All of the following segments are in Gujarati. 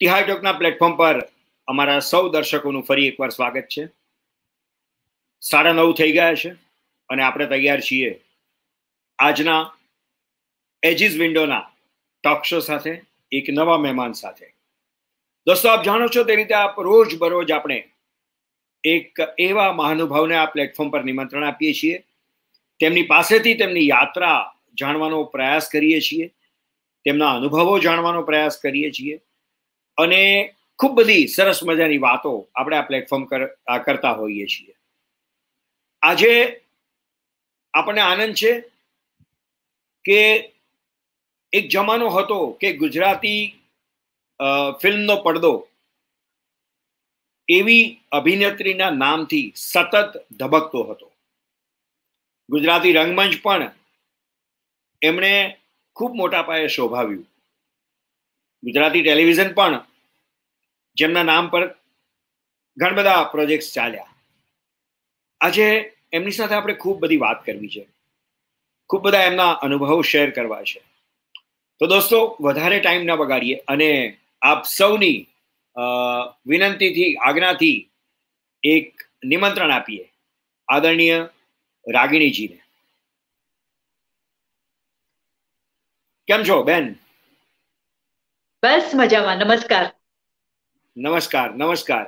તિહાઈ ટોકના પ્લેટફોર્મ પર અમારા સૌ દર્શકોનું ફરી એકવાર સ્વાગત છે. સાડા નવ થઈ ગયા છે અને આપણે તૈયાર છીએ આજના એજીસ વિન્ડોના ટોક શો સાથે, એક નવા મહેમાન સાથે. દોસ્તો, આપ જાણો છો તે રીતે આપ રોજ બરોજ આપણે એક એવા મહાનુભાવને આ પ્લેટફોર્મ પર નિમંત્રણ આપીએ છીએ. તેમની પાસેથી તેમની યાત્રા જાણવાનો પ્રયાસ કરીએ છીએ. તેમના અનુભવો જાણવાનો પ્રયાસ કરીએ છીએ. અને ખૂબ બધી સરસ મજાની વાતો આપણે આ પ્લેટફોર્મ કરતા હોઈએ છીએ. આજે આપણને આનંદ છે કે એક જમાનો હતો કે ગુજરાતી ફિલ્મનો પડદો એવી અભિનેત્રીના નામથી સતત ધબકતો હતો. ગુજરાતી રંગમંચ પણ એમણે ખૂબ મોટા પાયે શોભાવ્યું. ગુજરાતી ટેલિવિઝન પણ જેમના નામ પર ઘણા બધા પ્રોજેક્ટ્સ ચાલ્યા. આજે એમની સાથે આપણે ખૂબ બધી વાત કરવી છે. ખૂબ બધા એમના અનુભવો શેર કરવા છે. તો દોસ્તો, વધારે ટાઈમ ના બગાડીએ અને આપ સૌની વિનંતીથી, આજ્ઞાથી એક નિમંત્રણ આપીએ આદરણીય રાગિણીજીને. કેમ છો, બેન? બસ મજામાં નમસ્કાર. નમસ્કાર નમસ્કાર.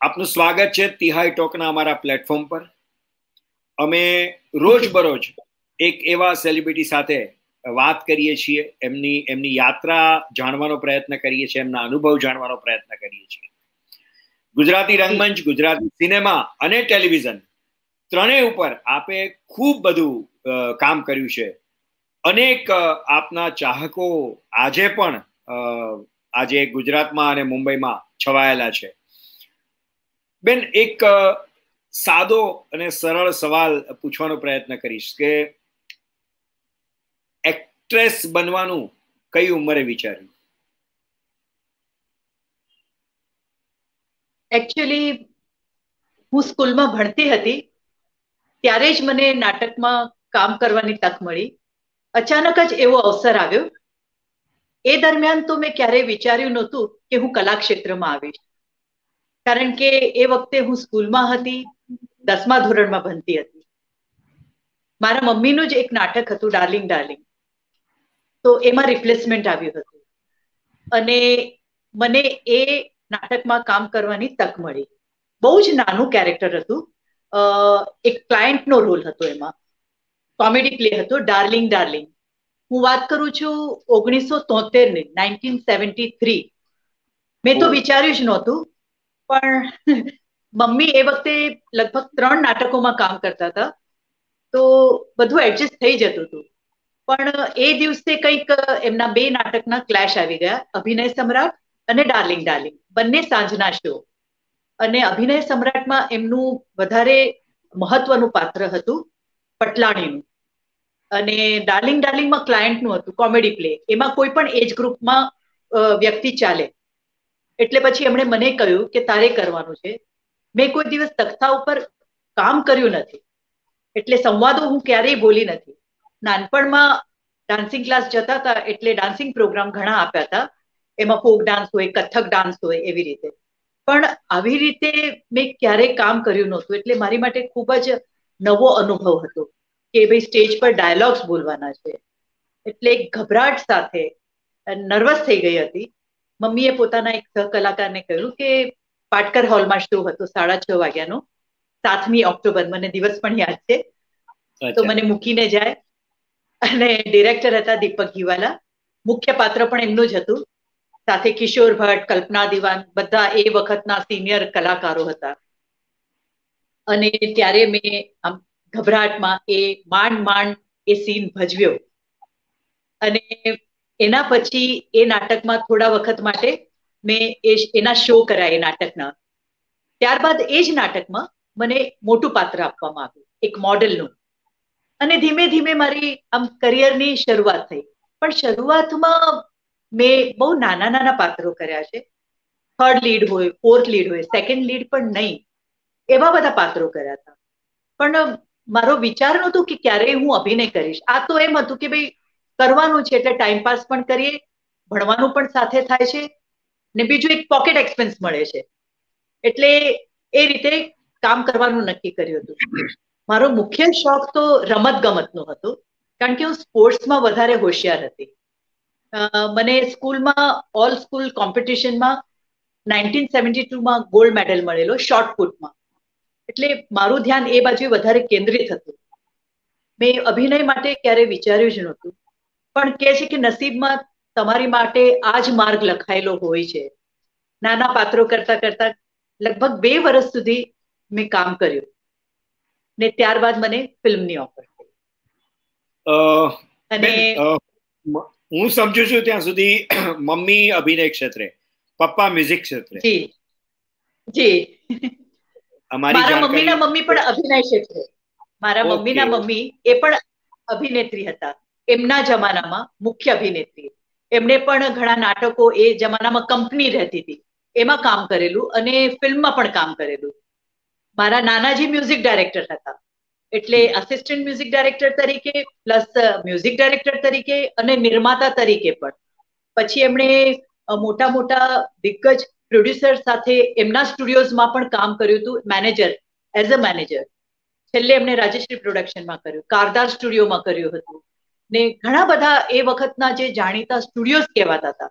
આપનું સ્વાગત છે તિહાઈ ટોકના અમારા પ્લેટફોર્મ પર. અમે રોજ બરોજ એક એવા સેલિબ્રિટી સાથે વાત કરીએ છીએ એમની એમની યાત્રા જાણવાનો પ્રયત્ન કરીએ છીએ એમના અનુભવ જાણવાનો પ્રયત્ન કરીએ છીએ. ગુજરાતી રંગમંચ ગુજરાતી સિનેમા અને ટેલિવિઝન ત્રણેય ઉપર આપે ખૂબ બધું કામ કર્યું છે. અનેક આપના ચાહકો આજે પણ આજે ગુજરાતમાં અને મુંબઈમાં છવાયેલા છે. બેન, એક સાદો અને સરળ સવાલ પૂછવાનો પ્રયત્ન કરીશ કે એક્ટ્રેસ બનવાનું કઈ ઉંમરે વિચાર્યું? એકચ્યુઅલી હું સ્કૂલમાં ભણતી હતી, ત્યારે જ મને નાટકમાં કામ કરવાની તક મળી. અચાનક જ એવો અવસર આવ્યો. એ દરમિયાન તો મેં ક્યારેય વિચાર્યું નહોતું કે હું કલા ક્ષેત્રમાં આવીશ. કારણ કે એ વખતે હું સ્કૂલમાં હતી, દસમા ધોરણમાં ભણતી હતી. મારા મમ્મીનું જ એક નાટક હતું ડાર્લિંગ ડાર્લિંગ તો એમાં રિપ્લેસમેન્ટ આવ્યું હતું. અને મને એ નાટકમાં કામ કરવાની તક મળી. બહુ જ નાનું કેરેક્ટર હતું. એક ક્લાયન્ટનો રોલ હતો એમાં. કોમેડી પ્લે હતો ડાર્લિંગ ડાર્લિંગ હું વાત કરું છું ઓગણીસો તોતેરની નાઇન્ટીન સેવન્ટી થ્રી. મેં તો વિચાર્યું જ નહોતું પણ મમ્મી એ વખતે લગભગ ત્રણ નાટકોમાં કામ કરતા હતા તો બધું એડજસ્ટ થઈ જતું હતું. પણ એ દિવસે કંઈક એમના બે નાટકના ક્લેશ આવી ગયા અભિનય સમ્રાટ અને ડાર્લિંગ ડાર્લિંગ બંને સાંજના શો અને અભિનય સમ્રાટમાં એમનું વધારે મહત્વનું પાત્ર હતું પટલાણીનું. અને ડાર્લિંગ ડાર્લિંગમાં ક્લાયન્ટનું હતું કોમેડી પ્લે એમાં કોઈ પણ એજ ગ્રુપમાં વ્યક્તિ ચાલે. એટલે પછી એમણે મને કહ્યું કે તારે કરવાનું છે. મેં કોઈ દિવસ તખ્તા ઉપર કામ કર્યું નથી. એટલે સંવાદો હું ક્યારેય બોલી નથી. નાનપણમાં ડાન્સિંગ ક્લાસ જતા હતા, એટલે ડાન્સિંગ પ્રોગ્રામ ઘણા આપ્યા હતા. એમાં ફોક ડાન્સ હોય, કથક ડાન્સ હોય, એવી રીતે. પણ આવી રીતે મેં ક્યારેય કામ કર્યું નહોતું. એટલે મારી માટે ખૂબ જ નવો અનુભવ હતો. કે ભાઈ સ્ટેજ પર ડાયલોગ્સ બોલવાના છે. એટલે એક ગભરાટ સાથે નર્વસ થઈ ગઈ હતી. મમ્મીએ પોતાના એક સહકલાકારને કહ્યું કે પાટકર હોલમાં શો હતો સાડા છ વાગ્યાનો. સાતમી ઓક્ટોબર મને દિવસ પણ યાદ છે. તો મને મૂકીને જાય. અને ડિરેક્ટર હતા દીપક ઘીવાલા. મુખ્ય પાત્ર પણ એમનું જ હતું. સાથે કિશોર ભટ્ટ કલ્પના દિવાન બધા એ વખતના સિનિયર કલાકારો હતા. અને ત્યારે મેં આમ ગભરાટમાં એ માંડ માંડ એ સીન ભજવ્યો. અને એના પછી એ નાટકમાં થોડા વખત માટે મેં એ એના શો કરાય એ નાટકના. ત્યારબાદ એ જ નાટકમાં મને મોટું પાત્ર આપવામાં આવ્યું, એક મોડલનું. અને ધીમે ધીમે મારી આમ કરિયરની શરૂઆત થઈ. પણ શરૂઆતમાં મેં બહુ નાના નાના પાત્રો કર્યા છે. થર્ડ લીડ હોય ફોર્થ લીડ હોય સેકન્ડ લીડ પણ નહીં. એવા બધા પાત્રો કર્યા હતા. પણ મારો વિચાર નહોતો કે ક્યારેય હું અભિનય કરીશ. આ તો એમ હતું કે ભાઈ કરવાનું છે એટલે ટાઈમ પાસ પણ કરીએ, ભણવાનું પણ સાથે થાય છે ને બીજું એક પોકેટ એક્સપેન્સ મળે છે. એટલે એ રીતે કામ કરવાનું નક્કી કર્યું હતું. મારો મુખ્ય શોખ તો રમત ગમતનો હતો, કારણ કે હું સ્પોર્ટ્સમાં વધારે હોશિયાર હતી. મને સ્કૂલમાં ઓલ સ્કૂલ કોમ્પિટિશનમાં નાઇન્ટીન સેવન્ટી ટુમાં ગોલ્ડ મેડલ મળેલો શોર્ટ પુટમાં એટલે મારું ધ્યાન એ બાજુ વધારે કેન્દ્રિત હતું. મેં અભિનય માટે ક્યારેય વિચાર્યું જ નહોતું. પણ કહે છે કે નસીબમાં તમારી માટે આ જ માર્ગ લખાયેલો હોય છે. નાના પાત્રો કરતા કરતા લગભગ બે વર્ષ સુધી મેં કામ કર્યું. ને ત્યારબાદ મને ફિલ્મની ઓફર અને હું સમજુ છું ત્યાં સુધી મમ્મી અભિનય ક્ષેત્રે પપ્પા મ્યુઝિક ક્ષેત્રે. જી. જી. મારા મમ્મીના મમ્મી પણ અભિનય ક્ષેત્રે. મારા મમ્મીના મમ્મી એ પણ અભિનેત્રી હતા. એમના જમાનામાં મુખ્ય અભિનેત્રી. એમણે પણ ઘણા નાટકો એ જમાનામાં કંપની રહેતી હતી. એમાં કામ કરેલું અને ફિલ્મમાં પણ કામ કરેલું. મારા નાનાજી મ્યુઝિક ડાયરેક્ટર હતા. એટલે અસિસ્ટન્ટ મ્યુઝિક ડાયરેક્ટર તરીકે પ્લસ મ્યુઝિક ડાયરેક્ટર તરીકે અને નિર્માતા તરીકે પણ. પછી એમણે મોટા મોટા દિગ્ગજ પ્રોડ્યુસર સાથે એમના સ્ટુડિયોઝમાં પણ કામ કર્યું હતું, મેનેજર એઝ અ મેનેજર છેલ્લે એમણે રાજેશ્રી પ્રોડક્શનમાં કર્યું કારદાર સ્ટુડિયોમાં કર્યું હતું. ને ઘણા બધા એ વખતના જે જાણીતા સ્ટુડિયોઝ કહેવાતા હતા.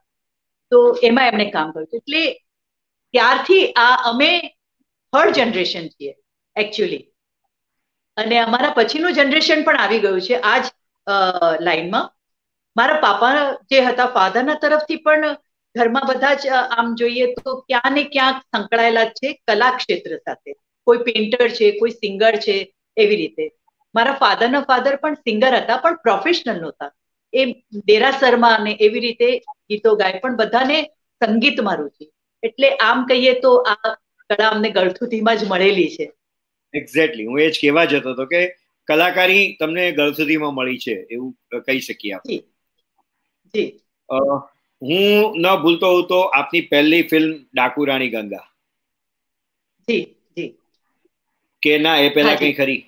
તો એમાં એમણે કામ કર્યું એટલે ત્યારથી આ અમે થર્ડ જનરેશન છીએ એકચ્યુઅલી અને અમારા પછીનું જનરેશન પણ આવી ગયું છે આ જ લાઈનમાં. મારા પાપા જે હતા ફાધરના તરફથી પણ ઘરમાં બધા જ આમ જોઈએ તો ક્યાં ને ક્યાંક સંકળાયેલા છે કલા ક્ષેત્ર સાથે. કોઈ પેન્ટર છે કોઈ સિંગર છે એવી રીતે. મારા ફાધરના ફાધર પણ સિંગર હતા પણ પ્રોફેશનલ નહોતા. એ દેરાસરમાં અને એવી રીતે ગીતો ગાય પણ બધાને સંગીતમાં રુચિ. એટલે આમ કહીએ તો આ કળા અમને ગળથુથીમાં જ મળેલી છે. એક્ઝેક્ટલી હું એ જ કહેવા જતો હતો કે કલાકારી તમને ગળથુથીમાં મળી છે એવું કહી શકીએ આપણે. જી. હું ન ભૂલતો હોઉં તો આપની પહેલી ફિલ્મ ડાકુ રાણી ગંગા. જી જી. કે ના એ પહેલા કઈ ખરી?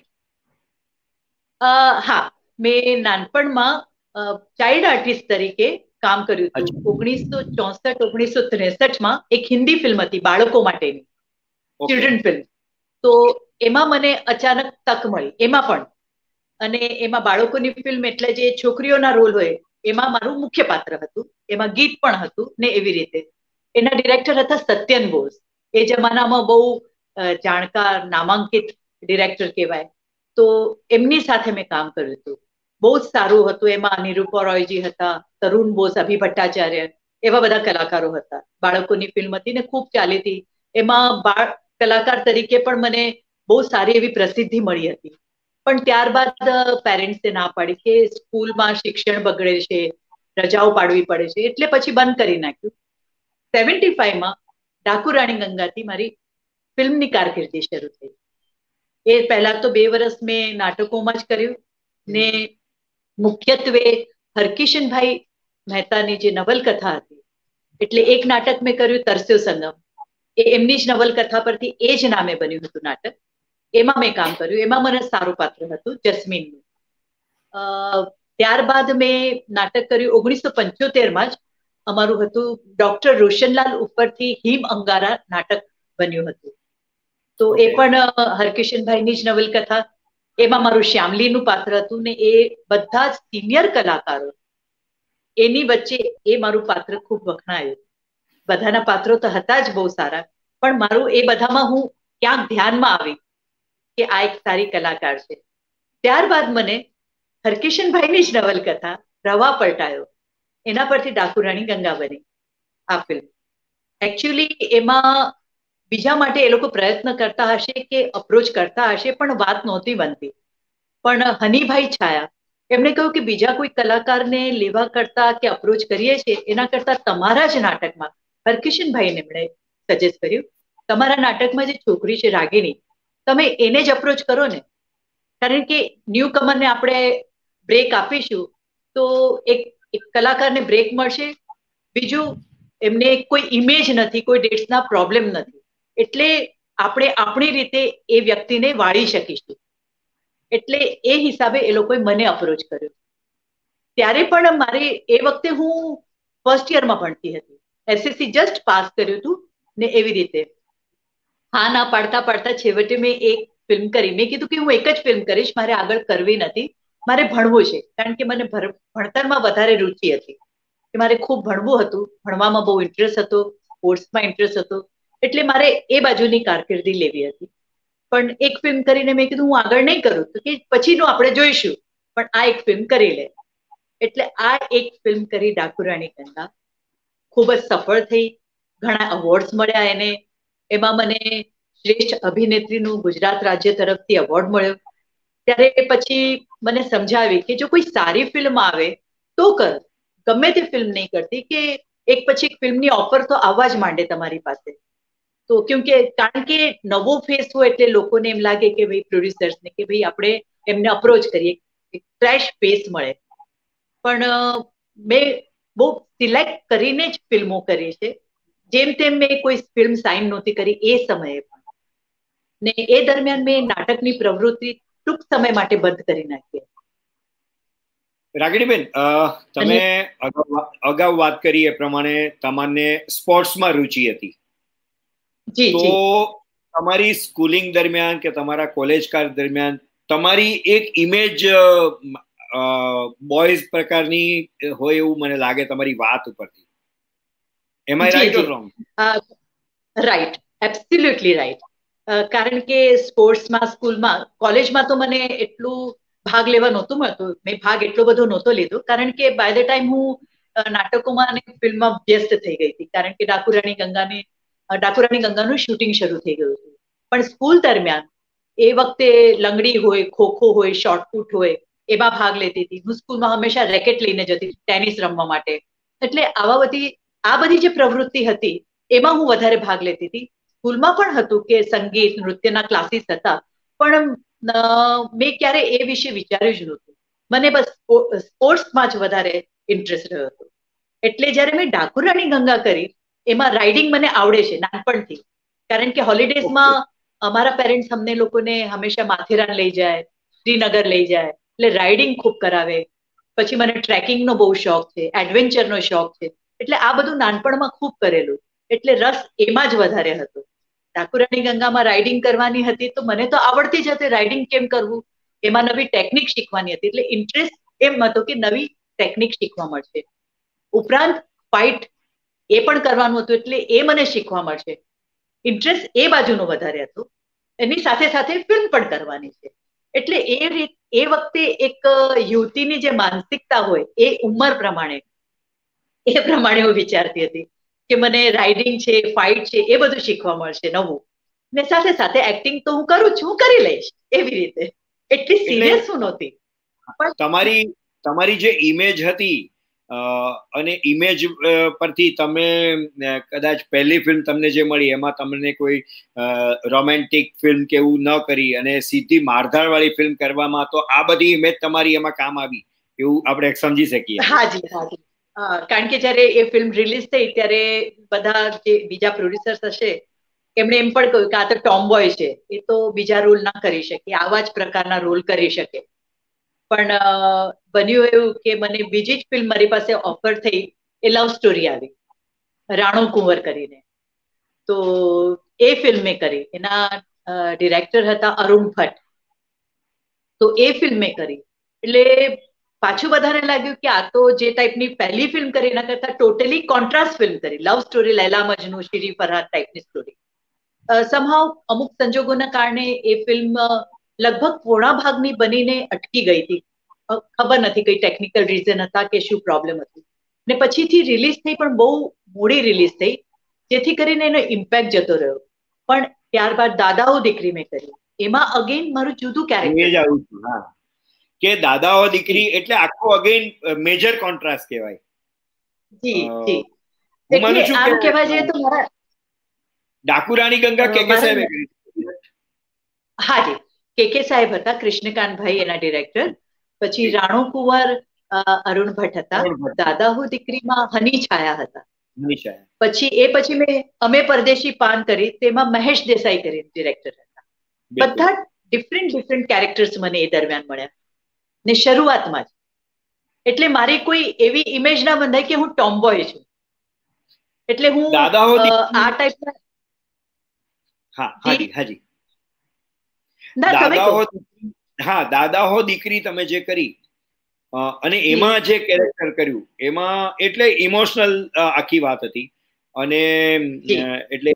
હા મેં નાનપણમાં ચાઇલ્ડ આર્ટિસ્ટ તરીકે કામ કર્યું હતું. ઓગણીસો ચોસઠ ઓગણીસો ત્રેસઠમાં એક હિન્દી ફિલ્મ હતી બાળકો માટેની. Children film. તો એમાં મને અચાનક તક મળી. એમાં પણ. અને એમાં બાળકોની ફિલ્મ એટલે જે છોકરીઓના રોલ હોય એમાં મારું મુખ્ય પાત્ર હતું, એમાં ગીત પણ હતું ને એવી રીતે. એના ડિરેક્ટર હતા સત્યન બોઝ. એ જમાનામાં બહુ જાણકાર, નામાંકિત ડિરેક્ટર કહેવાય. તો એમની સાથે મેં કામ કર્યું હતું. બહુ જ સારું હતું. એમાં અનિરૂપા રોયજી હતા, તરુણ બોઝ, અભિ ભટ્ટાચાર્ય એવા બધા કલાકારો હતા. બાળકોની ફિલ્મ હતી ને ખૂબ ચાલી હતી. એમાં બાળ, કલાકાર તરીકે પણ મને બહુ સારી એવી પ્રસિદ્ધિ મળી હતી. પણ ત્યારબાદ પેરેન્ટ્સે ના પાડી કે સ્કૂલમાં શિક્ષણ બગડે છે, રજાઓ પાડવી પડે છે, એટલે પછી બંધ કરી નાખ્યું. સેવન્ટી ફાઈવમાં ડાકુ રાણી ગંગાથી મારી ફિલ્મની કારકિર્દી શરૂ થઈ. એ પહેલા તો બે વર્ષ મેં નાટકોમાં જ કર્યું. ને મુખ્યત્વે હરકિશનભાઈ મહેતાની જે નવલકથા હતી, એટલે એક નાટક મેં કર્યું તરસ્યો સંગમ. એ એમની જ નવલકથા પરથી એ જ નામે બન્યું હતું નાટક. એમાં મેં કામ કર્યું. એમાં મને સારું પાત્ર હતું જસ્મીનનું. ત્યારબાદ મેં નાટક કર્યું ઓગણીસો પંચોતેરમાં જ. અમારું હતું ડોક્ટર રોશનલાલ ઉપરથી હિમ અંગારા નાટક બન્યું હતું. તો એ પણ હરકિશનભાઈની જ નવલકથા. એમાં મારું શ્યામલીનું પાત્ર હતું ને એ બધા જ સિનિયર કલાકારો એની વચ્ચે એ મારું પાત્ર ખૂબ વખણાયું. બધાના પાત્રો તો હતા જ બહુ સારા પણ મારું એ બધામાં હું ક્યાંક ધ્યાનમાં આવી. કે આ એક સારી કલાકાર છે. ત્યારબાદ મને હરકિશનભાઈની જ નવલકથા રવા પલટાયો. એના પરથી ડાકુરાણી ગંગા બની આ ફિલ્મ એકચ્યુઅલી એમાં બીજા માટે એ લોકો પ્રયત્ન કરતા હશે કે અપ્રોચ કરતા હશે, પણ વાત નહોતી બનતી. પણ હનીભાઈ છાયા એમણે કહ્યું કે બીજા કોઈ કલાકારને લેવા કરતા કે અપ્રોચ કરીએ છીએ, એના કરતા તમારા જ નાટકમાં હરકિશનભાઈને એમણે સજેસ્ટ કર્યું. તમારા નાટકમાં જે છોકરી છે રાગીણી તમે એને જ અપ્રોચ કરો ને, કારણ કે ન્યૂ કમરને આપણે બ્રેક આપીશું, તો એક એક કલાકારને બ્રેક મળશે. બીજું, એમને કોઈ ઇમેજ નથી, કોઈ ડેટ્સના પ્રોબ્લેમ નથી. એટલે આપણે આપણી રીતે એ વ્યક્તિને વાળી શકીશું. એટલે એ હિસાબે એ લોકોએ મને અપ્રોચ કર્યો. ત્યારે પણ મારે એ વખતે હું ફર્સ્ટ યરમાં ભણતી હતી. એસએસસી જસ્ટ પાસ કર્યું હતું ને એવી રીતે. હા, ના, પાડતા પાડતા છેવટે મેં એક ફિલ્મ કરી. મેં કીધું કે હું એક જ ફિલ્મ કરીશ, મારે આગળ કરવી નથી. મારે ભણવું છે, કારણ કે મને ભણતરમાં વધારે રુચિ હતી. કે મારે ખૂબ ભણવું હતું, ભણવામાં બહુ ઇન્ટરેસ્ટ હતો સ્પોર્ટ્સમાં ઇન્ટરેસ્ટ હતો, એટલે મારે એ બાજુની કારકિર્દી લેવી હતી. પણ એક ફિલ્મ કરીને મેં કીધું, હું આગળ નહીં કરું, તો કે પછીનું આપણે જોઈશું. પણ આ એક ફિલ્મ કરી લે. એટલે આ એક ફિલ્મ કરી ડાકુરાણી ગંગા ખૂબ જ સફળ થઈ. ઘણા અવોર્ડ્સ મળ્યા એને. એમાં મને શ્રેષ્ઠ અભિનેત્રીનું ગુજરાત રાજ્ય તરફથી એવોર્ડ મળ્યો. ત્યારે પછી મને સમજાવી કે જો કોઈ સારી ફિલ્મ આવે, તો કર. ગમે તે ફિલ્મ નહીં કરતી, કે એક પછી એક ફિલ્મની ઓફર તો આવવા જ માંડે તમારી પાસે. તો કેમ કે, કારણ કે નવો ફેસ હોય એટલે લોકોને એમ લાગે કે ભાઈ પ્રોડ્યુસર્સને કે ભાઈ આપણે એમને અપ્રોચ કરીએ. ફ્રેશ ફેસ મળે. પણ મેં બહુ સિલેક્ટ કરીને જ ફિલ્મો કરી છે. જેમ તેમ મેં કોઈ ફિલ્મ સાઇન નહોતી કરી એ સમયે પણ. ને એ દરમિયાન મેં નાટકની પ્રવૃત્તિ ટૂંક સમય માટે બંધ કરી નાખી. રાગીણીબેન તમે અગાઉ વાત કરી એ પ્રમાણે તમને સ્પોર્ટ્સમાં રુચિ હતી. તો તમારી સ્કૂલિંગ દરમિયાન કે તમારા કોલેજ કાળ દરમિયાન તમારી એક ઇમેજ બોયઝ પ્રકારની હોય એવું મને લાગે તમારી વાત ઉપરથી. Am I right or wrong right absolutely right કારણ કે સ્પોર્ટ્સમાં સ્કૂલમાં કોલેજમાં તો મને એટલું ભાગ લેવા નહોતું મળતું. મેં ભાગ એટલો બધો નહોતો લીધો. કારણ કે બાય ધ ટાઈમ હું નાટકોમાં અને ફિલ્મમાં વ્યસ્ત થઈ ગઈ હતી. કારણ કે ડાકુરાણી ગંગાને ડાકુરાણી ગંગાનું શૂટિંગ શરૂ થઈ ગયું હતું. પણ સ્કૂલ દરમિયાન એ વખતે લંગડી હોય ખોખો હોય શોર્ટપુટ હોય એમાં ભાગ લેતી હતી. હું સ્કૂલમાં હંમેશા રેકેટ લઈને જતી ટેનિસ રમવા માટે. એટલે આવા બધી આ બધી જે પ્રવૃત્તિ હતી એમાં હું વધારે ભાગ લેતી હતી. સ્કૂલમાં પણ હતું કે સંગીત નૃત્યના ક્લાસીસ હતા પણ મેં ક્યારે એ વિશે વિચાર્યું જ નહોતું. મને બસ સ્પોર્ટ્સમાં જ વધારે ઇન્ટરેસ્ટ રહ્યો હતો. એટલે જ્યારે મેં ડાકુરાણી ગંગા કરી એમાં રાઇડિંગ મને આવડે છે નાનપણથી. કારણ કે હોલિડેઝમાં અમારા પેરેન્ટ્સ અમને લોકોને હંમેશા માથેરાન લઈ જાય શ્રીનગર લઈ જાય એટલે રાઇડિંગ ખૂબ કરાવે. પછી મને ટ્રેકિંગનો બહુ શોખ છે એડવેન્ચરનો શોખ છે. એટલે આ બધું નાનપણમાં ખૂબ કરેલું. એટલે રસ એમાં જ વધારે હતો. ઠાકુરાની ગંગામાં રાઇડિંગ કરવાની હતી તો મને તો આવડતી જ હતી રાઇડિંગ કેમ કરવું? એમાં નવી ટેકનિક શીખવાની હતી. એટલે ઇન્ટરેસ્ટ એમ હતો કે નવી ટેકનિક શીખવા મળશે. ઉપરાંત ફાઇટ એ પણ કરવાનું હતું એટલે એ મને શીખવા મળશે. ઇન્ટરેસ્ટ એ બાજુનું વધારે હતું. એની સાથે સાથે ફિલ્મ પણ કરવાની છે. એટલે એ રીત, એ વખતે એક યુવતીની જે માનસિકતા હોય એ ઉંમર પ્રમાણે એ પ્રમાણે હું વિચારતી હતી કે મને રાઇડિંગ છે ફાઇટ છે એ બધું શીખવા મળશે નવું. ને સાથે સાથે એક્ટિંગ તો હું કરું છું હું કરી લઈશ એવી રીતે. એટલી સિરિયસ હું નહોતી. તમારી તમારી જે ઇમેજ હતી અને ઇમેજ પરથી તમે કદાચ પહેલી ફિલ્મ તમને જે મળી એમાં તમને કોઈ રોમેન્ટિક ફિલ્મ કે એવું ન કરી અને સીધી મારધાડ વાળી ફિલ્મ કરવામાં તો આ બધી ઇમેજ તમારી એમાં કામ આવી એવું આપણે સમજી શકીએ. હાજી હાજી કારણ કે જ્યારે એ ફિલ્મ રિલીઝ થઈ ત્યારે બધા જે બીજા પ્રોડ્યુસર્સ હશે, એમણે એમ પણ કહ્યું કે આ તો ટોમ્બોય છે. એ તો બીજા રોલ ના કરી શકે, આવા જ પ્રકારના રોલ કરી શકે. પણ બન્યું એવું કે મને બીજી જ ફિલ્મ મારી પાસે ઓફર થઈ, એ લવ સ્ટોરી આવી, રાણો કુંવર કરીને. તો, એ ફિલ્મ મેં કરી. એના ડિરેક્ટર હતા અરુણ ભટ્ટ. તો એ ફિલ્મ મેં કરી. એટલે પાછું બધાને લાગ્યું કે આ તો જે ટાઈપની પહેલી ફિલ્મ કરી, એના કરતા ટોટલી કોન્ટ્રાસ્ટ ફિલ્મ કરી. લવ સ્ટોરી લૈલા મજનુ શિરી ફરહાદ ટાઈપની સ્ટોરી સમહાવ અમુક સંજોગોના કારણે એ ફિલ્મ લગભગ પોણા ભાગની બનીને અટકી ગઈ હતી. ખબર નથી કઈ ટેકનિકલ રીઝન હતા કે શું પ્રોબ્લેમ હતું. ને પછીથી રિલીઝ થઈ પણ બહુ મોડી રિલીઝ થઈ, જેથી કરીને એનો ઇમ્પેક્ટ જતો રહ્યો. પણ ત્યારબાદ દાદાઓ દીકરી મેં કરી. એમાં અગેન મારું જુદું ક્યારેક્ટર કે દાદાઓ દીકરી એટલે આખો અગેન મેજર કોન્ટ્રાસ્ટ કહેવાય. જી જી. તો મારા ડાકુરાની ગંગા કે કે સાહેબ હાજી કે કે સાહેબ હતા કૃષ્ણકાંતભાઈ એના ડિરેક્ટર પછી રાણો કુંવર અરુણ ભટ્ટ હતા. દાદાહુ દીકરીમાં હની છાયા હતા. પછી એ પછી મેં અમે પરદેશી પાન કરી તેમાં મહેશ દેસાઈ કરી ડિરેક્ટર હતા. બધા ડિફરન્ટ ડિફરન્ટ કેરેક્ટર્સ મને એ દરમિયાન મળ્યા. ને શરૂઆતમાં જ. એટલે મારી કોઈ એવી ઇમેજ ના બંધાય કે હું ટોમ્બોય છું. એટલે હું આ ટાઈપના હા હાજી હાજી. દાદાઓ હા દાદાઓ દીકરી તમે જે કરી અને એમાં જે કેરેક્ટર કર્યું એમાં એટલે ઇમોશનલ આખી વાત હતી. અને એટલે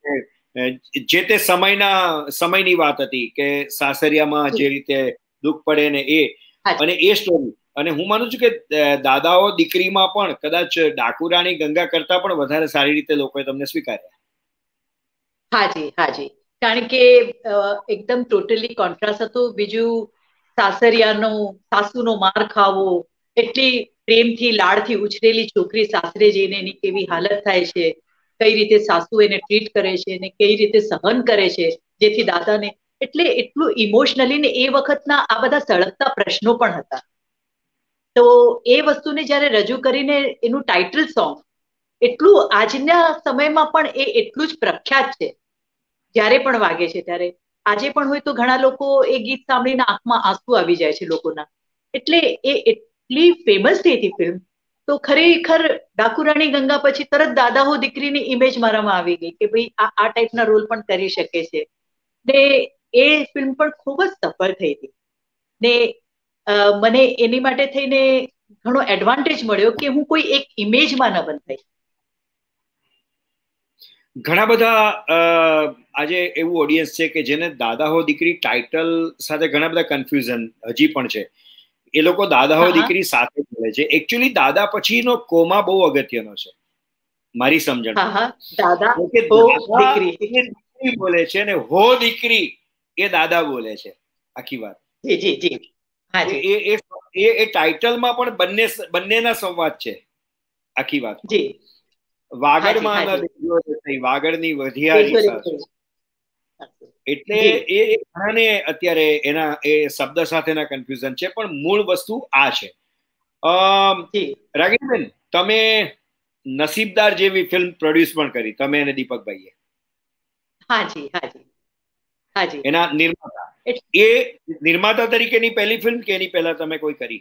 જે તે સમયના સમયની વાત હતી કે સાસરિયામાં જે રીતે દુઃખ પડે ને એ અને એ સ્ટોરી અને હું માનું છું કે દાદાઓ દીકરીમાં પણ કદાચ ડાકુરાણી ગંગા કરતા પણ વધારે સારી રીતે લોકોએ તમને સ્વીકાર્યા. હાજી હાજી. કારણ કે એકદમ ટોટલી કોન્ટ્રાસ્ટ હતું. બીજું સાસરિયાનો સાસુનો માર ખાવો એટલી પ્રેમથી લાડથી ઉછરેલી છોકરી સાસરે જઈને એની કેવી હાલત થાય છે કઈ રીતે સાસુ એને ટ્રીટ કરે છે અને કઈ રીતે સહન કરે છે જેથી દાદાને એટલે એટલું ઇમોશનલી ને એ વખતના આ બધા સળગતા પ્રશ્નો પણ હતા. તો એ વસ્તુને જ્યારે રજૂ કરીને એનું ટાઇટલ સોંગ એટલું આજના સમયમાં પણ એ એટલું જ પ્રખ્યાત છે. જ્યારે પણ વાગે છે ત્યારે. આજે પણ હોય તો ઘણા લોકો એ ગીત સાંભળીને આંખમાં આંસુ આવી જાય છે લોકોના. એટલે એ એટલી ફેમસ થઈ હતી ફિલ્મ તો ખરેખર ડાકુરાણી ગંગા પછી તરત દાદા હો દીકરીની ઇમેજ મારામાં આવી ગઈ કે ભાઈ આ આ ટાઈપના રોલ પણ કરી શકે છે. ને એ ફિલ્મ પણ ખૂબ જ સફળ થઈ હતી. ને મને એની માટે થઈને ઘણો એડવાન્ટેજ મળ્યો કે હું કોઈ એક ઇમેજમાં ન બંધાઈ ઘણા બધા આજે એવું ઓડિયન્સ છે કે જેને દાદા હો દીકરી ટાઇટલ સાથે ઘણા બધા કન્ફ્યુઝન હજી પણ છે. એ લોકો દાદા હો દીકરી સાથે બોલે છે. એકચ્યુઅલી દાદા પછીનો કોમા બહુ અગત્યનો છે મારી સમજણ. દાદા દીકરી બોલે છે ને હો દીકરી એ દાદા બોલે છે. આખી વાત. જી જી એ એ ટાઇટલમાં પણ બંને બંનેના સંવાદ છે. આખી વાત. જી. વાગડમાં વાગડની વધ્યા એટલે એ ઘણાને અત્યારે એના એ શબ્દ સાથેના કન્ફ્યુઝન છે પણ મૂળ વસ્તુ આ છે. રાગીબેન તમે નસીબદાર જેવી ફિલ્મ પ્રોડ્યુસ પણ કરી તમે અને દીપકભાઈએ. હાજી હાજી એના નિર્માતા. એ નિર્માતા તરીકેની પહેલી ફિલ્મ કે એની પહેલા તમે કોઈ કરી?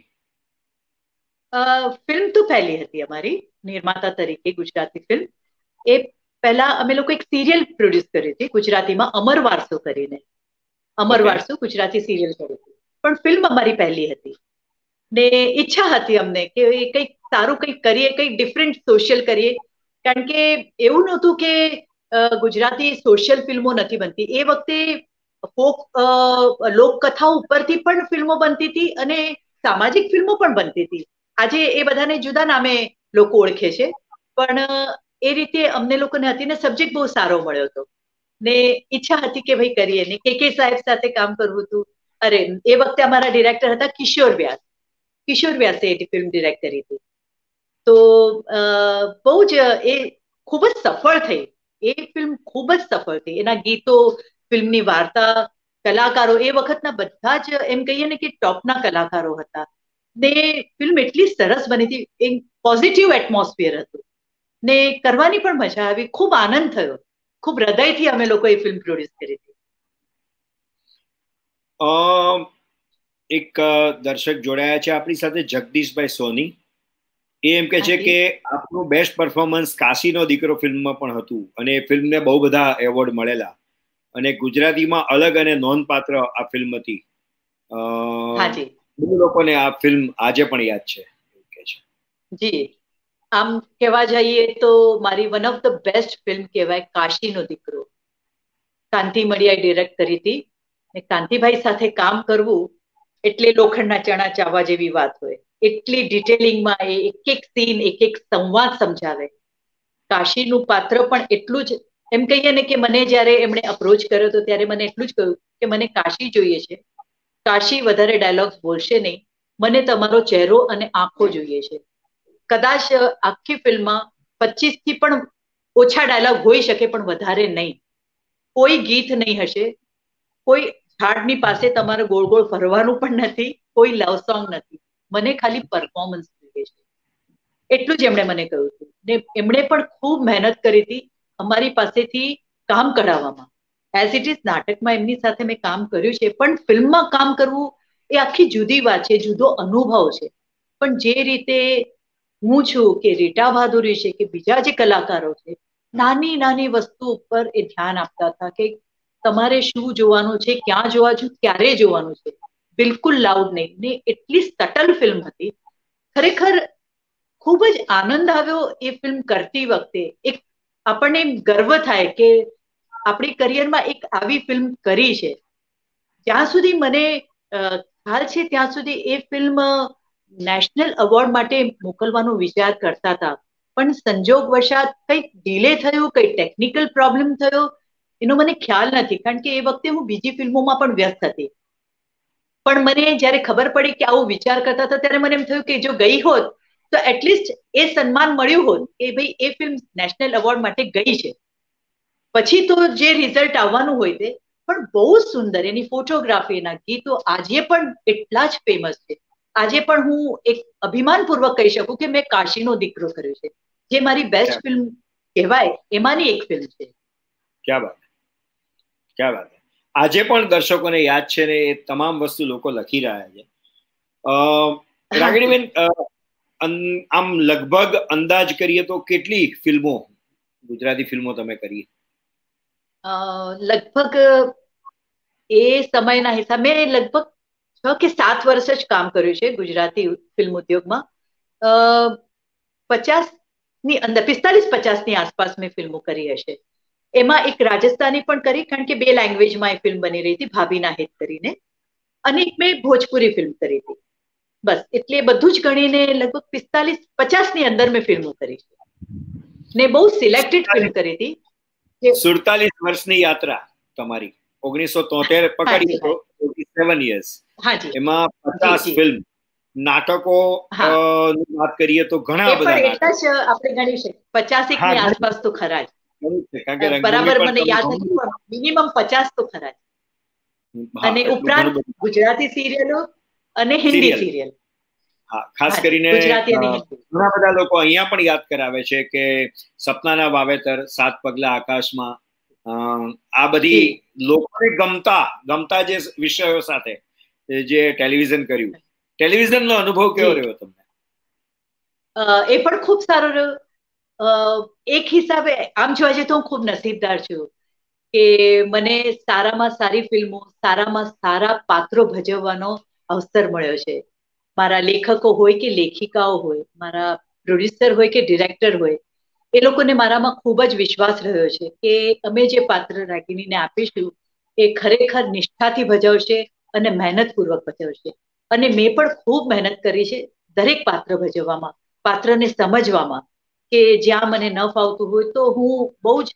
ફિલ્મ તો પહેલી હતી અમારી નિર્માતા તરીકે ગુજરાતી ફિલ્મ. એ પહેલા અમે લોકો એક સિરિયલ પ્રોડ્યુસ કરી હતી ગુજરાતીમાં અમર વારસો કરીને. અમર વારસો ગુજરાતી સિરિયલ કરી હતી. પણ ફિલ્મ અમારી પહેલી હતી. ને ઈચ્છા હતી અમને કે કંઈક સારું કંઈક કરીએ કંઈક ડિફરન્ટ સોશિયલ કરીએ. કારણ કે એવું નહોતું કે ગુજરાતી સોશિયલ ફિલ્મો નથી બનતી. એ વખતે ફોક લોકકથાઓ ઉપરથી પણ ફિલ્મો બનતી હતી અને સામાજિક ફિલ્મો પણ બનતી હતી. આજે એ બધાને જુદા નામે લોકો ઓળખે છે. પણ, એ રીતે અમને લોકોને હતી ને સબ્જેક્ટ બહુ સારો મળ્યો હતો. ને ઈચ્છા હતી કે ભાઈ કરીએ ને. કે કે સાહેબ સાથે કામ કરવું હતું. અરે, એ વખતે અમારા ડિરેક્ટર હતા કિશોર વ્યાસ. કિશોર વ્યાસે એ ફિલ્મ ડિરેક્ટ કરી હતી. તો બહુ જ એ ખૂબ જ સફળ થઈ. એ ફિલ્મ ખૂબ જ સફળ થઈ. એના ગીતો, ફિલ્મની વાર્તા, કલાકારો, એ વખતના બધા જ એમ કહીએ ને કે ટોપના કલાકારો હતા. ને ફિલ્મ એટલી સરસ બની હતી. એક પોઝિટિવ એટમોસ્ફિયર હતું. ને કરવાની પણ મજા આવી. ખૂબ આનંદ થયો. ખૂબ હૃદયથી અમે લોકો એ ફિલ્મ પ્રોડ્યુસ કરી હતી. એક દર્શક જોડાયા છે આપણી સાથે જગદીશભાઈ સોની. એ એમ કે છે કે આપનું બેસ્ટ પરફોર્મન્સ કાશીનો દીકરો ફિલ્મમાં પણ હતું અને એ ફિલ્મને બહુ બધા એવોર્ડ મળેલા. અને ગુજરાતીમાં અલગ અને નોંધપાત્ર આ ફિલ્મ હતી. બહુ લોકોને આ ફિલ્મ આજે પણ યાદ છે જી. આમ કહેવા જઈએ તો મારી one of the best film કહેવાય કાશીનો દીકરો. કાંતિ મળિયાએ ડિરેક્ટ કરી હતી. ને કાંતિભાઈ સાથે કામ કરવું એટલે લોખંડના ચણા ચાવવા જેવી વાત હોય. એટલી ડિટેલિંગમાં એ એક એક સીન એક એક સંવાદ સમજાવે. કાશીનું પાત્ર પણ એટલું જ, એમ કહીએ ને કે મને જ્યારે એમણે અપ્રોચ કર્યો હતો ત્યારે મને એટલું જ કહ્યું કે મને કાશી જોઈએ છે. કાશી વધારે ડાયલોગ્સ બોલશે નહીં. મને તમારો ચહેરો અને આંખો જોઈએ છે. કદાચ આખી ફિલ્મમાં પચીસથી પણ ઓછા ડાયલોગ હોઈ શકે પણ વધારે નહીં. કોઈ ગીત નહીં હશે. કોઈ ઝાડની પાસે તમારે ગોળ ગોળ ફરવાનું પણ નથી. કોઈ લવ સોંગ નથી. મને ખાલી પરફોર્મન્સ જોઈએ છે. એટલું જ એમણે મને કહ્યું હતું. ને એમણે પણ ખૂબ મહેનત કરી હતી અમારી પાસેથી કામ કઢાવવામાં. એઝ ઇટ ઇઝ નાટકમાં એમની સાથે મેં કામ કર્યું છે, પણ ફિલ્મમાં કામ કરવું એ આખી જુદી વાત છે, જુદો અનુભવ છે. પણ જે રીતે હું છું કે રીટા બહાદુરી છે કે બીજા જે કલાકારો છે, નાની નાની વસ્તુ ઉપર એ ધ્યાન આપતા હતા કે તમારે શું જોવાનું છે, ક્યાં જોવા છું ક્યારે જોવાનું છે. બિલકુલ લાઉડ નહીં. ને એટલી સટલ ફિલ્મ હતી. ખરેખર ખૂબ જ આનંદ આવ્યો એ ફિલ્મ કરતી વખતે. એક આપણને ગર્વ થાય કે આપણી કરિયરમાં એક આવી ફિલ્મ કરી છે. જ્યાં સુધી મને ખ્યાલ છે ત્યાં સુધી એ ફિલ્મ નેશનલ એવોર્ડ માટે મોકલવાનો વિચાર કરતા હતા. પણ સંજોગ વશાત કંઈક ડિલે થયું, કંઈ ટેકનિકલ પ્રોબ્લેમ થયો, એનો મને ખ્યાલ નથી. કારણ કે એ વખતે હું બીજી ફિલ્મોમાં પણ વ્યસ્ત હતી. પણ મને જ્યારે ખબર પડી કે આવું વિચાર કરતા હતા ત્યારે મને એમ થયું કે જો ગઈ હોત તો એટલીસ્ટ એ સન્માન મળ્યું હોત કે ભાઈ એ ફિલ્મ નેશનલ એવોર્ડ માટે ગઈ છે. પછી તો જે રિઝલ્ટ આવવાનું હોય તે પણ બહુ સુંદર એની ફોટોગ્રાફી એના ગીતો આજે પણ એટલા જ ફેમસ છે. આજે પણ હું એક અભિમાનપૂર્વક કહી શકું કે મેં કાશીનો દીકરો કર્યો છે. જે મારી બેસ્ટ ફિલ્મ કહેવાય એમાંની એક ફિલ્મ છે. ક્યાં વાત? ક્યાં વાત? આજે પણ દર્શકોને યાદ છે ને એ તમામ વસ્તુ લોકો લખી રહ્યા છે. રાગણીબેન આમ લગભગ અંદાજ કરીએ તો કેટલી ફિલ્મો, ગુજરાતી ફિલ્મો તમે કરી લગભગ એ સમયના હિસાબે લગભગ છ કે સાત વર્ષ જ કામ કર્યું છે ગુજરાતી ફિલ્મ ઉદ્યોગમાં. પચાસની અંદર, પિસ્તાલીસ પચાસની આસપાસ મેં ફિલ્મો કરી હશે. એમાં એક રાજસ્થાની પણ કરી કારણ કે બે લેંગ્વેજમાં એ ફિલ્મ બની રહી હતી ભાભીના હેત કરીને. અને એક મેં ભોજપુરી ફિલ્મ કરી હતી. બસ એટલે બધું જ ગણીને લગભગ પિસ્તાલીસ પચાસની અંદર મેં ફિલ્મો કરી છે ને બહુ સિલેક્ટેડ ફિલ્મ કરી હતી. સુડતાલીસ વર્ષની યાત્રા તમારી. ઓગણીસો તોતેર પકડી સેવન યર્સ એમાં પચાસ ફિલ્મ નાટકો વાત કરીએ તો ઘણા બધા એટલા જ આપણે ગણી શકીએ. પચાસ એક ની આસપાસ તો ખરા જ. બરાબર મને યાદ નથી મિનિમમ પચાસ તો ખરા અને ઉપરાંત ગુજરાતી સિરિયલો અને હિન્દી સિરિયલ. હા ખાસ કરીને ઘણા બધા લોકો અહીંયા પણ યાદ કરાવે છે કે સપનાના વાવેતર સાત પગલા આકાશમાં આ બધી લોકોને ગમતા ગમતા જે વિષયો સાથે જે ટેલિવિઝન કર્યું. ટેલિવિઝન નો અનુભવ કેવો રહ્યો તમને? એ પણ ખૂબ સારો રહ્યો. એક હિસાબે, આમ જોવા જઈએ તો હું ખૂબ નસીબદાર છું કે મને સારામાં સારી ફિલ્મો, સારામાં સારા પાત્રો ભજવવાનો અવસર મળ્યો છે. મારા લેખકો હોય કે લેખિકાઓ હોય, મારા પ્રોડ્યુસર હોય કે ડિરેક્ટર હોય, એ લોકોને મારામાં ખૂબ જ વિશ્વાસ રહ્યો છે કે અમે જે પાત્ર રાગીણીને આપીશું, એ ખરેખર નિષ્ઠાથી ભજવશે અને મહેનતપૂર્વક ભજવશે. અને મેં પણ ખૂબ મહેનત કરી છે દરેક પાત્ર ભજવવામાં, પાત્રને સમજવામાં. કે જ્યાં મને ન ફાવતું હોય તો હું બહુ જ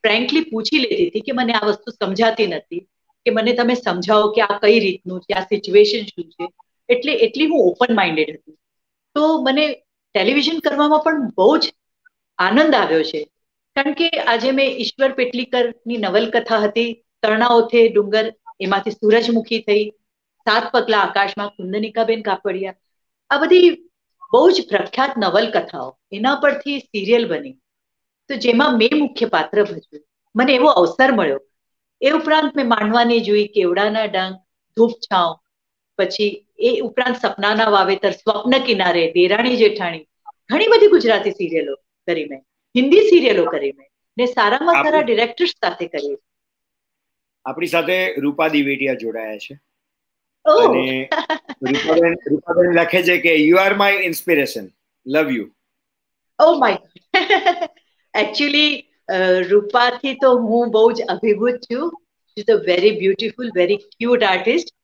ફ્રેન્કલી પૂછી લેતી હતી કે મને આ વસ્તુ સમજાતી નથી, કે મને તમે સમજાવો કે આ કઈ રીતનું છે, આ સિચ્યુએશન શું છે? એટલે, એટલી હું ઓપન માઇન્ડેડ હતી. તો મને ટેલિવિઝન કરવામાં પણ બહુ જ આનંદ આવ્યો છે. કારણ કે આજે મેં ઈશ્વર પેટલીકરની નવલકથા હતી તરણાઓથે ડુંગર, એમાંથી સૂરજમુખી થઈ, સાત પગલા આકાશમાં કુંદનિકાબેન કાપડિયા. આ બધી બહુ જ પ્રખ્યાત નવલકથાઓ. એના પરથી સિરિયલ બની. તો જેમાં મેં મુખ્ય પાત્ર ભજવ્યું. મને એવો અવસર મળ્યો. એ ઉપરાંત મેં માંડવાની જોઈ કેવડાના ડંગ ધૂપ છાંવ પછી એ ઉપરાંત સપનાના વાવેતર સ્વપ્ન કિનારે દેરાણી જેઠાણી ઘણી બધી ગુજરાતી સિરિયલો કરી મેં. હિન્દી સિરિયલો કરી મેં. ને સારામાં સારા ડિરેક્ટર્સ સાથે કરી આપણી સાથે રૂપા દિવેટિયા જોડાયા છે. અને રૂપાબેન રૂપાબેન લખે છે કે you are my inspiration love you oh my actually રૂપાથી તો હું બહુ જ અભિભૂત છું. Is a very beautiful very cute artist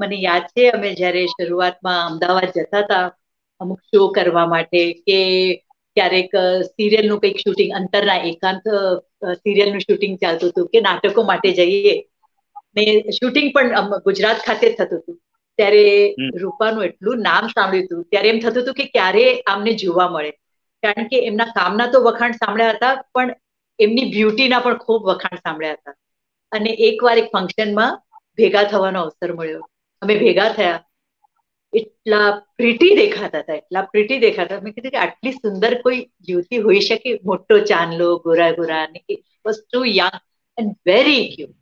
મને યાદ છે અમે જ્યારે શરૂઆતમાં અમદાવાદ જતા હતા અમુક શો કરવા માટે કે ક્યારેક સિરિયલનું કંઈક શૂટિંગ અંતરના એકાંત સિરિયલનું શૂટિંગ ચાલતું હતું કે નાટકો માટે જઈએ. ને શૂટિંગ પણ ગુજરાત ખાતે જ થતું હતું. ત્યારે રૂપાનું એટલું નામ સાંભળ્યું હતું. ત્યારે એમ થતું હતું કે ક્યારે આમને જોવા મળે. કારણ કે એમના કામના તો વખાણ સાંભળ્યા હતા પણ એમની બ્યુટીના પણ ખૂબ વખાણ સાંભળ્યા હતા. અને એકવાર એક ફંક્શનમાં ભેગા થવાનો અવસર મળ્યો. અમે ભેગા થયા. એટલા પ્રીટી દેખાતા હતા એટલા પ્રીટી દેખાતા મેં કીધું કે આટલી સુંદર કોઈ યુવતી હોઈ શકે? મોટો ચાંદલો ગોરા ગોરા ને વસ્તુ યંગ એન્ડ વેરી ક્યુટ